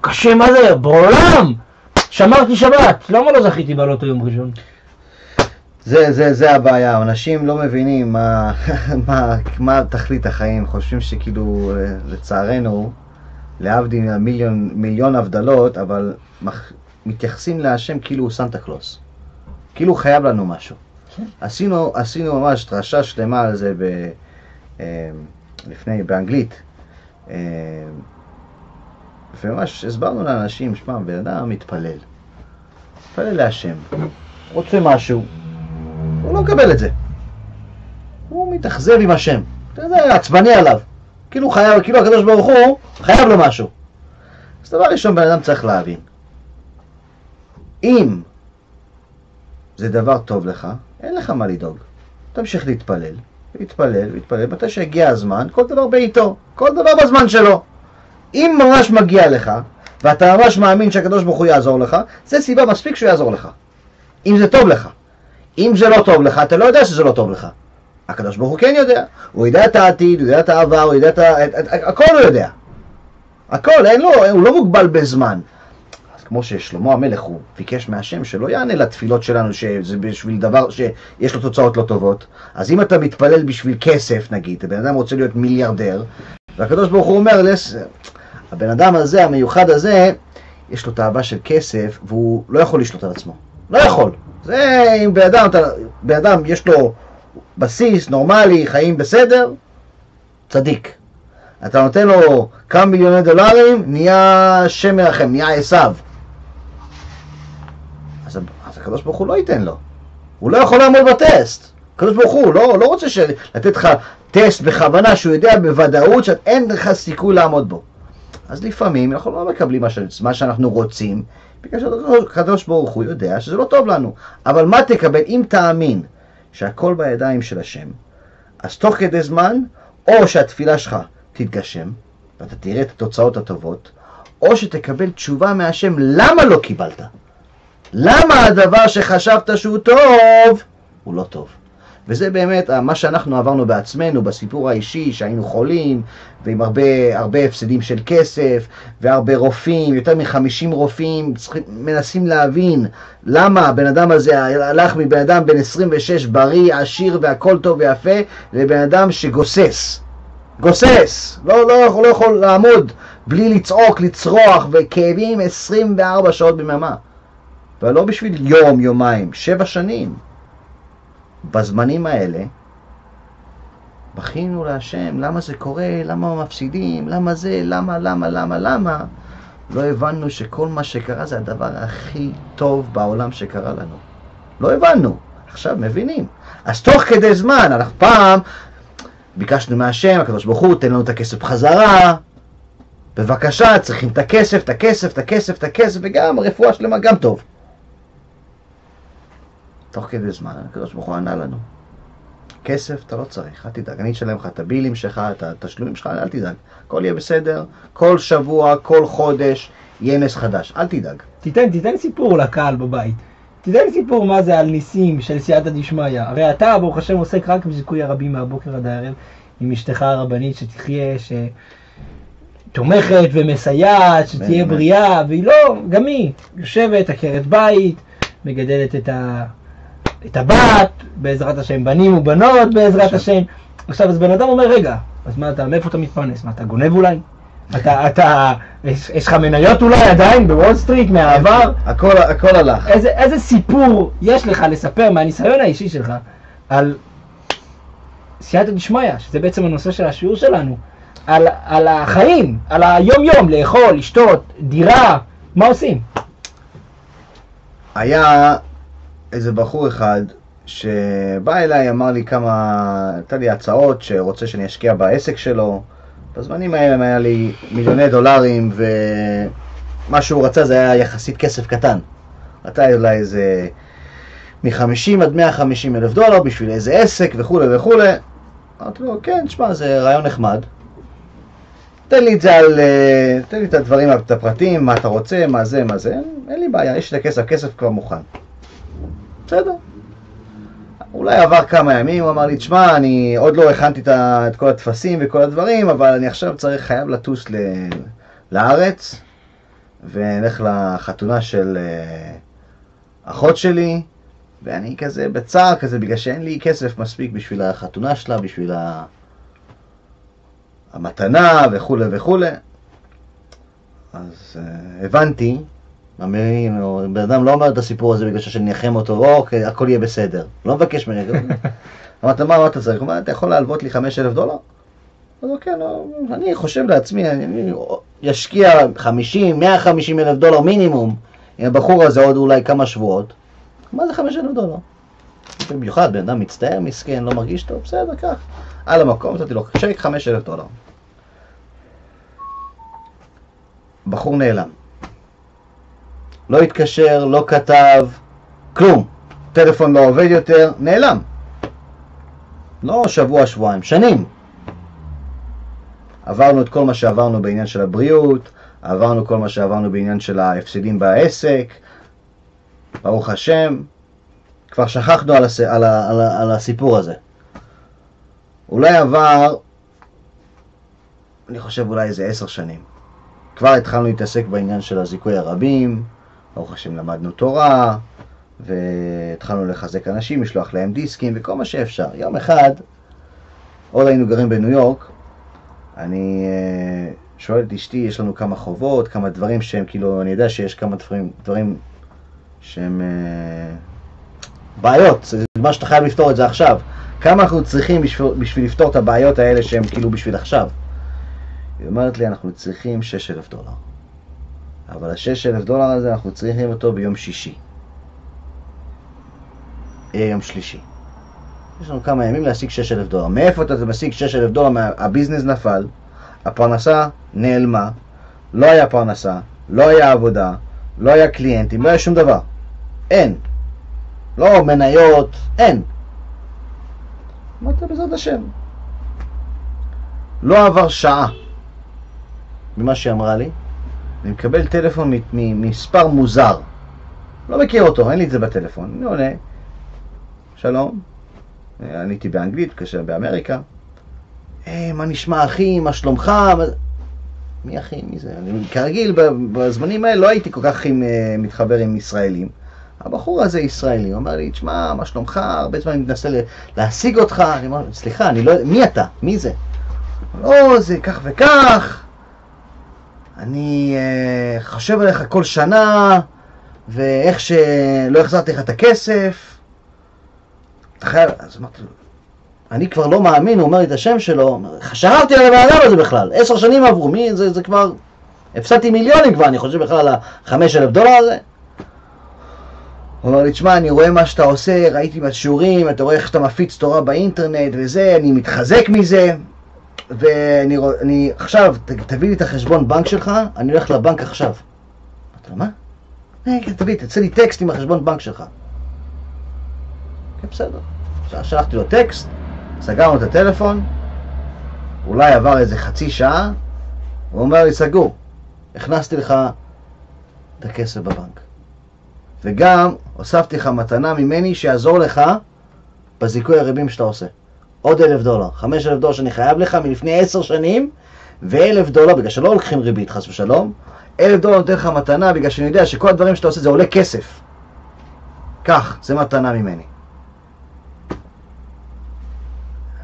קשה, מה זה? בעולם! שמרתי שבת, למה לא זכיתי בלוטו יום ראשון? זה, זה, זה הבעיה, אנשים לא מבינים מה, מה, מה תכלית החיים, חושבים שכאילו, אה, לצערנו, להבדיל מיליון, מיליון הבדלות, אבל מח, מתייחסים להשם כאילו הוא סנטה קלוס. כאילו הוא חייב לנו משהו. עשינו, עשינו ממש דרשה שלמה על זה ב, אה, לפני, באנגלית. אה, וממש הסברנו לאנשים, שמע, בן אדם מתפלל. מתפלל להשם. רוצה משהו, הוא לא מקבל את זה. הוא מתאכזב עם השם. זה עצבני עליו. כאילו חייב, כאילו הקדוש ברוך הוא חייב לו משהו. אז דבר ראשון, בן אדם צריך להבין. אם זה דבר טוב לך, אין לך מה לדאוג. תמשיך להתפלל, להתפלל, להתפלל, מתי שהגיע הזמן, כל דבר בעיתו, כל דבר בזמן שלו. אם ממש מגיע לך, ואתה ממש מאמין שהקדוש ברוך הוא יעזור לך, זה סיבה מספיק שהוא יעזור לך. אם זה טוב לך. אם זה לא טוב לך, אתה לא יודע שזה לא טוב לך. הקדוש ברוך הוא כן יודע. הוא יודע את העתיד, הוא יודע את העבר, הוא יודע את ה... הכל הוא יודע. הכל, אין לו, הוא לא מוגבל בזמן. אז כמו ששלמה המלך, הוא ביקש מהשם שלא יענה לתפילות שלנו שזה בשביל דבר שיש לו תוצאות לא טובות. אז אם אתה מתפלל בשביל כסף, נגיד, הבן אדם רוצה להיות מיליארדר, והקדוש ברוך הוא אומר, לס... הבן אדם הזה, המיוחד הזה, יש לו תאווה של כסף, והוא לא יכול לשלוט על עצמו. לא יכול. זה אם בן אדם, בן אדם יש לו בסיס נורמלי, חיים בסדר, צדיק. אתה נותן לו כמה מיליוני דולרים, נהיה שם מרחם, נהיה עשיו. אז, אז הקדוש ברוך הוא לא ייתן לו. הוא לא יכול לעמוד בטסט. הקדוש ברוך הוא לא, לא רוצה לתת לך טסט בכוונה שהוא יודע בוודאות שאין לך סיכוי לעמוד בו. אז לפעמים אנחנו לא מקבלים מה, ש... מה שאנחנו רוצים, בגלל שהקדוש ברוך הוא יודע שזה לא טוב לנו. אבל מה תקבל אם תאמין שהכל בידיים של השם, אז תוך כדי זמן, או שהתפילה שלך תתגשם, ואתה תראה את התוצאות הטובות, או שתקבל תשובה מהשם למה לא קיבלת. למה הדבר שחשבת שהוא טוב, הוא לא טוב. וזה באמת מה שאנחנו עברנו בעצמנו בסיפור האישי, שהיינו חולים, ועם הרבה, הרבה הפסדים של כסף, והרבה רופאים, יותר מ-50 רופאים, צריכים, מנסים להבין למה הבן אדם הזה הלך מבן אדם בן 26 בריא, עשיר והכל טוב ויפה, לבן אדם שגוסס. גוסס, לא, לא, לא יכול לעמוד בלי לצעוק, לצרוח, וכאבים 24 שעות ביממה. ולא בשביל יום, יומיים, שבע שנים. בזמנים האלה, בכינו להשם, למה זה קורה, למה מפסידים, למה זה, למה, למה, למה, למה. לא הבנו שכל מה שקרה זה הדבר הכי טוב בעולם שקרה לנו. לא הבנו, עכשיו מבינים. אז תוך כדי זמן, אנחנו פעם ביקשנו מהשם, הקדוש ברוך הוא, תן לנו את הכסף בחזרה. בבקשה, צריכים את הכסף, את הכסף, את הכסף, את הכסף, וגם רפואה שלמה גם טוב. תוך כדי זמן, הקדוש ברוך הוא ענה לנו. כסף אתה לא צריך, אל תדאג, אני אשלם לך את הבילים שלך, את התשלומים שלך, אל תדאג. הכל יהיה בסדר, כל שבוע, כל חודש, יהיה נס חדש, אל תדאג. תיתן, תיתן סיפור לקהל בבית. תיתן סיפור מה זה על ניסים של סייעתא דשמיא. הרי אתה, ברוך השם, עוסק רק בזיכוי הרבים מהבוקר עד הערב, עם אשתך הרבנית שתחיה, ש... תומכת ומסייעת, שתהיה בריאה, והיא לא, גם היא, יושבת, עקרת בית, מגדלת את ה... את הבת, בעזרת השם, בנים ובנות בעזרת השם. עכשיו, אז בן אדם אומר, רגע, אז מה אתה, מאיפה אתה מתפרנס? מה, אתה גונב אולי? אתה, אתה, יש, יש לך מניות אולי עדיין בוול סטריט מהעבר? הכל, הכל הלך. איזה, איזה סיפור יש לך לספר מהניסיון האישי שלך על סייעתא דשמיא, שזה בעצם הנושא של השיעור שלנו, על, על החיים, על היום-יום, לאכול, לשתות, דירה, מה עושים? היה איזה בחור אחד שבא אליי, אמר לי כמה, נתן לי הצעות שרוצה שאני אשקיע בעסק שלו. בזמנים האלה היה לי מיליוני דולרים ומה שהוא רצה זה היה יחסית כסף קטן. רצה אולי איזה מ-50 עד 150 אלף דולר בשביל איזה עסק וכולי וכולי. אמרתי לו, כן, תשמע, זה רעיון נחמד. תן לי את זה על... תן לי את הדברים, את הפרטים, מה אתה רוצה, מה זה, מה זה. אין לי בעיה, יש את הכסף, הכסף כבר מוכן. בסדר. אולי עבר כמה ימים, הוא אמר לי, תשמע, אני עוד לא הכנתי את כל הטפסים וכל הדברים, אבל אני עכשיו צריך, חייב לטוס ל... לארץ, ונלך לחתונה של אה, אחות שלי, ואני כזה בצער כזה, בגלל שאין לי כסף מספיק בשביל החתונה שלה, בשביל ה... המתנה וכולי וכולי. אז uh, הבנתי, מאמינים, בן אדם לא אומר את הסיפור הזה בגלל שאני אנחם אותו, או אוקיי, הכל יהיה בסדר. לא מבקש ממני. אמרת, מה, מה אתה צריך? הוא אומר, אתה יכול להלוות לי 5,000 דולר? אז אוקיי, לא, אני חושב לעצמי, אני אשקיע 50, 150 אלף דולר מינימום עם הבחור הזה עוד אולי כמה שבועות. מה זה 5,000 דולר? במיוחד, בן אדם מצטער, מסכן, לא מרגיש טוב, בסדר, קח. על המקום, נתתי לו צ'ק 5,000 דולר. בחור נעלם. לא התקשר, לא כתב, כלום. טלפון לא עובד יותר, נעלם. לא שבוע, שבועיים, שנים. עברנו את כל מה שעברנו בעניין של הבריאות, עברנו כל מה שעברנו בעניין של ההפסדים בעסק, ברוך השם, כבר שכחנו על, הס... על, ה... על, ה... על הסיפור הזה. אולי עבר, אני חושב אולי איזה עשר שנים. כבר התחלנו להתעסק בעניין של הזיכוי הרבים, ברוך השם למדנו תורה, והתחלנו לחזק אנשים, לשלוח להם דיסקים וכל מה שאפשר. יום אחד, עוד היינו גרים בניו יורק, אני אה, שואל את אשתי, יש לנו כמה חובות, כמה דברים שהם כאילו, אני יודע שיש כמה דברים, דברים שהם אה, בעיות, זה מה שאתה חייב לפתור את זה עכשיו. כמה אנחנו צריכים בשביל, בשביל לפתור את הבעיות האלה שהם כאילו בשביל עכשיו? היא אומרת לי, אנחנו צריכים 6,000 דולר. אבל ה-6,000 דולר הזה, אנחנו צריכים אותו ביום שישי. יהיה יום שלישי. יש לנו כמה ימים להשיג 6,000 דולר. מאיפה אתה משיג 6,000 דולר? הביזנס נפל, הפרנסה נעלמה, לא היה פרנסה, לא היה עבודה, לא היה קליינטים, לא היה שום דבר. אין. לא מניות, אין. אמרת בעזרת השם. לא עבר שעה ממה שהיא אמרה לי, אני מקבל טלפון ממספר מוזר. לא מכיר אותו, אין לי את זה בטלפון. אני עונה, שלום, עניתי באנגלית, כאשר באמריקה. היי, מה נשמע אחי, מה שלומך? מי אחי, מי זה? אני, כרגיל, בזמנים האלה לא הייתי כל כך עם, uh, מתחבר עם ישראלים. הבחור הזה ישראלי, הוא אומר לי, תשמע, מה שלומך? הרבה זמן אני מנסה להשיג אותך. אני אומר, סליחה, אני לא יודע, מי אתה? מי זה? לא, זה כך וכך. אני uh, חושב עליך כל שנה, ואיך שלא החזרתי לך את הכסף. אתה חייב... אז אמרתי לו, אני כבר לא מאמין, הוא אומר לי את השם שלו, שכחתי על הבן אדם הזה בכלל, עשר שנים עברו, מי, זה, זה כבר, הפסדתי מיליונים כבר, אני חושב בכלל על החמש אלף דולר הזה. הוא אומר לי, תשמע, אני רואה מה שאתה עושה, ראיתי בשיעורים, אתה רואה איך אתה מפיץ תורה באינטרנט וזה, אני מתחזק מזה, ואני אני, עכשיו, ת, תביא לי את החשבון בנק שלך, אני הולך לבנק עכשיו. אמרתי לו, מה? רגע, תביא, תצא לי טקסט עם החשבון בנק שלך. כן, בסדר. שלחתי לו טקסט, סגרנו את הטלפון, אולי עבר איזה חצי שעה, הוא אומר לי, סגור, הכנסתי לך את הכסף בבנק. וגם הוספתי לך מתנה ממני שיעזור לך בזיכוי הריבים שאתה עושה. עוד אלף דולר, חמש אלף דולר שאני חייב לך מלפני עשר שנים, ואלף דולר, בגלל שלא לוקחים ריבית חס ושלום, אלף דולר נותן לך מתנה בגלל שאני יודע שכל הדברים שאתה עושה זה עולה כסף. קח, זה מתנה ממני.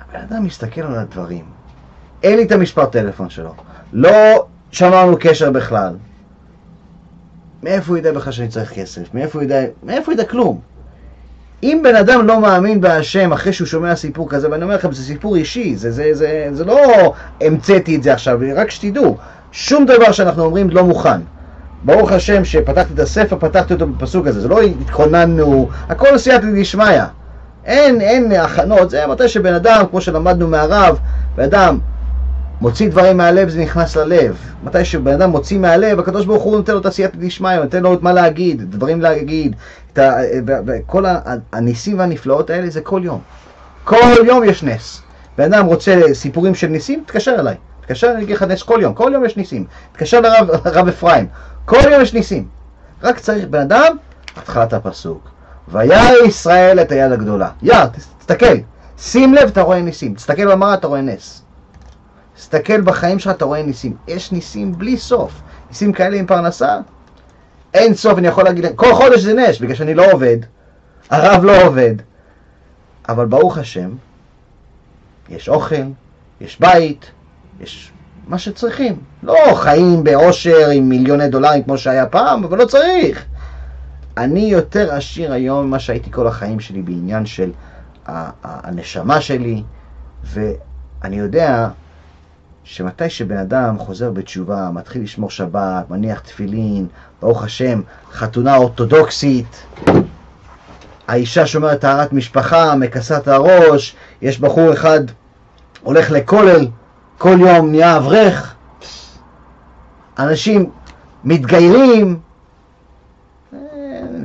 הבן אדם מסתכל על הדברים. אין לי את המספר טלפון שלו. לא שמרנו קשר בכלל. מאיפה הוא ידע בכלל שאני צריך כסף? מאיפה הוא ידע... מאיפה הוא ידע כלום? אם בן אדם לא מאמין בהשם אחרי שהוא שומע סיפור כזה, ואני אומר לכם, זה סיפור אישי, זה, זה, זה, זה לא המצאתי את זה עכשיו, רק שתדעו, שום דבר שאנחנו אומרים לא מוכן. ברוך השם שפתחתי את הספר, פתחתי אותו בפסוק הזה, זה לא התכוננו, הכל סייעתא דשמיא. אין, אין הכנות, זה מתי שבן אדם, כמו שלמדנו מהרב, בן אדם מוציא דברים מהלב, זה נכנס ללב. מתי שבן אדם מוציא מהלב, הקדוש ברוך הוא נותן לו את עשייתא דשמיא, נותן לו את מה להגיד, דברים להגיד. את ה, כל הניסים והנפלאות האלה זה כל יום. כל יום יש נס. בן אדם רוצה סיפורים של ניסים, תתקשר אליי. תתקשר, אני אגיד לך נס כל יום, כל יום יש ניסים. תתקשר לרב אפרים, כל יום יש ניסים. רק צריך בן אדם, התחלת הפסוק. וירא ישראל את היד הגדולה. יא, תסתכל, שים לב, אתה רואה ניסים. תסתכל במראה, אתה רואה נס. תסתכל בחיים שלך, אתה רואה ניסים. יש ניסים בלי סוף. ניסים כאלה עם פרנסה? אין סוף, אני יכול להגיד, כל חודש זה נש, בגלל שאני לא עובד, הרב לא עובד. אבל ברוך השם, יש אוכל, יש בית, יש מה שצריכים. לא חיים באושר עם מיליוני דולרים כמו שהיה פעם, אבל לא צריך. אני יותר עשיר היום ממה שהייתי כל החיים שלי בעניין של הנשמה שלי, ואני יודע שמתי שבן אדם חוזר בתשובה, מתחיל לשמור שבת, מניח תפילין, ברוך השם, חתונה אורתודוקסית, האישה שומרת טהרת משפחה, מכסה את הראש, יש בחור אחד הולך לכולל, כל יום נהיה אברך, אנשים מתגיירים, אה,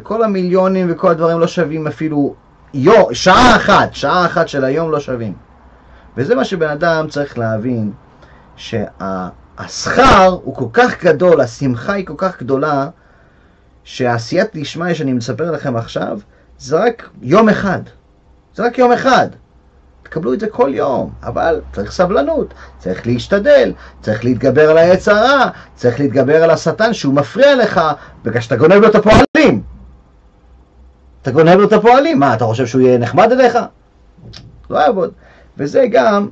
כל המיליונים וכל הדברים לא שווים אפילו יו, שעה אחת, שעה אחת של היום לא שווים. וזה מה שבן אדם צריך להבין, שהשכר הוא כל כך גדול, השמחה היא כל כך גדולה, שעשיית לשמיא שאני מספר לכם עכשיו, זה רק יום אחד. זה רק יום אחד. תקבלו את זה כל יום, אבל צריך סבלנות, צריך להשתדל, צריך להתגבר על העץ הרע, צריך להתגבר על השטן שהוא מפריע לך, בגלל שאתה גונב לו את הפועלים. אתה גונב לו את הפועלים, מה, אתה חושב שהוא יהיה נחמד אליך? לא יעבוד. וזה גם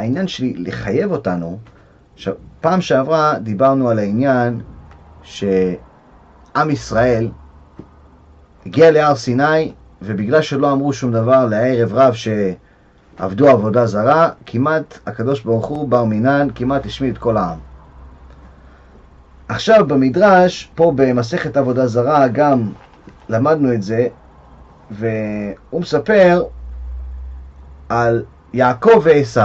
העניין שלי לחייב אותנו. עכשיו, פעם שעברה דיברנו על העניין שעם ישראל הגיע להר סיני, ובגלל שלא אמרו שום דבר לערב רב שעבדו עבודה זרה, כמעט הקדוש ברוך הוא בר מינן, כמעט השמיד את כל העם. עכשיו במדרש, פה במסכת עבודה זרה, גם למדנו את זה, והוא מספר על יעקב ועשו.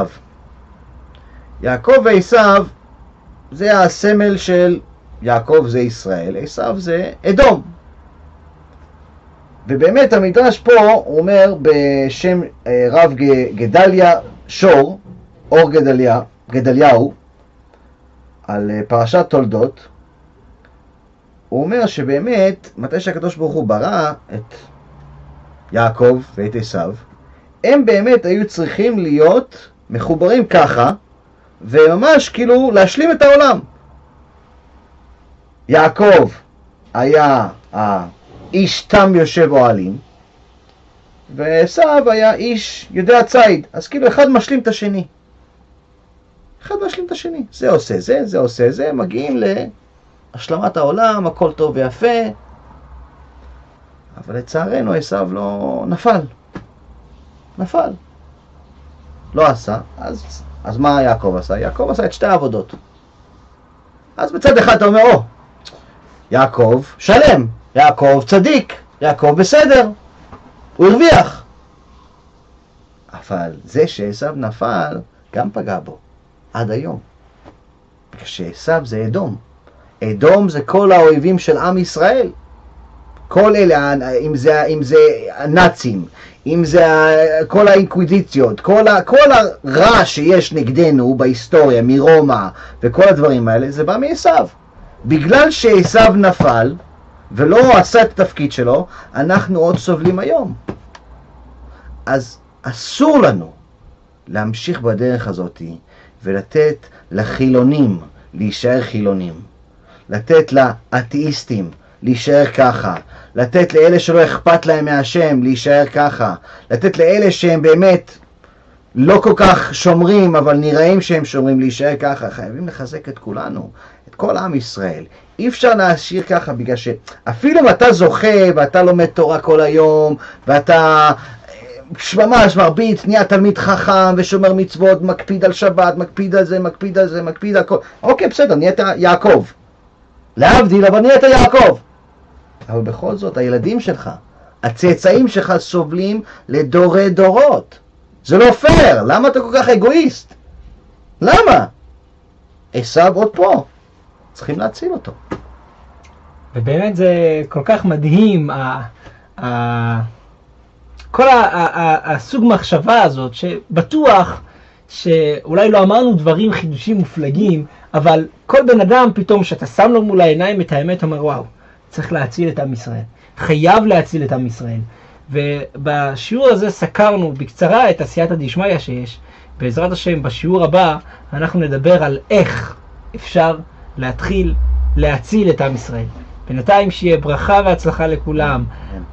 יעקב ועשו זה הסמל של יעקב זה ישראל, עשו זה אדום. ובאמת המדרש פה אומר בשם אה, רב גדליה שור, אור גדליה, גדליהו, על אה, פרשת תולדות, הוא אומר שבאמת, מתי שהקדוש ברוך הוא ברא את יעקב ואת עשיו, הם באמת היו צריכים להיות מחוברים ככה, וממש כאילו להשלים את העולם. יעקב היה האיש תם יושב אוהלים, ועשו היה איש יודע ציד, אז כאילו אחד משלים את השני. אחד משלים את השני. זה עושה זה, זה עושה זה, מגיעים להשלמת העולם, הכל טוב ויפה, אבל לצערנו עשו לא נפל. נפל. לא עשה, אז, אז מה יעקב עשה? יעקב עשה את שתי העבודות. אז בצד אחד אתה אומר, או, יעקב שלם, יעקב צדיק, יעקב בסדר, הוא הרוויח. אבל זה שעשו נפל, גם פגע בו, עד היום. כשעשו זה אדום. אדום זה כל האויבים של עם ישראל. כל אלה, אם זה, אם זה הנאצים, אם זה כל האינקוויזיציות, כל, ה, כל הרע שיש נגדנו בהיסטוריה, מרומא וכל הדברים האלה, זה בא מעשיו. בגלל שעשיו נפל ולא עשה את התפקיד שלו, אנחנו עוד סובלים היום. אז אסור לנו להמשיך בדרך הזאת ולתת לחילונים להישאר חילונים, לתת לאתאיסטים להישאר ככה, לתת לאלה שלא אכפת להם מהשם להישאר ככה, לתת לאלה שהם באמת לא כל כך שומרים, אבל נראים שהם שומרים להישאר ככה. חייבים לחזק את כולנו, את כל עם ישראל. אי אפשר להשאיר ככה, בגלל שאפילו אם אתה זוכה ואתה לומד תורה כל היום, ואתה אה, ממש מרביץ, נהיה תלמיד חכם ושומר מצוות, מקפיד על שבת, מקפיד על זה, מקפיד על זה, מקפיד על כל... אוקיי, בסדר, נהיית יעקב. להבדיל, אבל נהיית יעקב. אבל בכל זאת, הילדים שלך, הצאצאים שלך סובלים לדורי דורות. זה לא פייר, למה אתה כל כך אגואיסט? למה? עשיו עוד פה, צריכים להציל אותו. ובאמת זה כל כך מדהים, ה, ה, כל ה, ה, ה, הסוג מחשבה הזאת, שבטוח שאולי לא אמרנו דברים, חידושים מופלגים, אבל כל בן אדם פתאום, שאתה שם לו מול העיניים את האמת, אומר וואו, צריך להציל את עם ישראל. חייב להציל את עם ישראל. ובשיעור הזה סקרנו בקצרה את עשייתא דשמיא שיש. בעזרת השם, בשיעור הבא אנחנו נדבר על איך אפשר להתחיל להציל את עם ישראל. בינתיים שיהיה ברכה והצלחה לכולם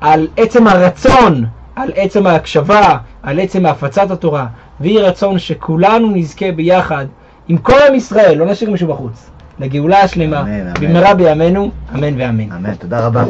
על עצם הרצון, על עצם ההקשבה, על עצם הפצת התורה, ויהי רצון שכולנו נזכה ביחד עם כל עם ישראל, לא נשאיר מישהו בחוץ, לגאולה השלמה. במהרה בימינו, אמן ואמן. אמן, תודה רבה.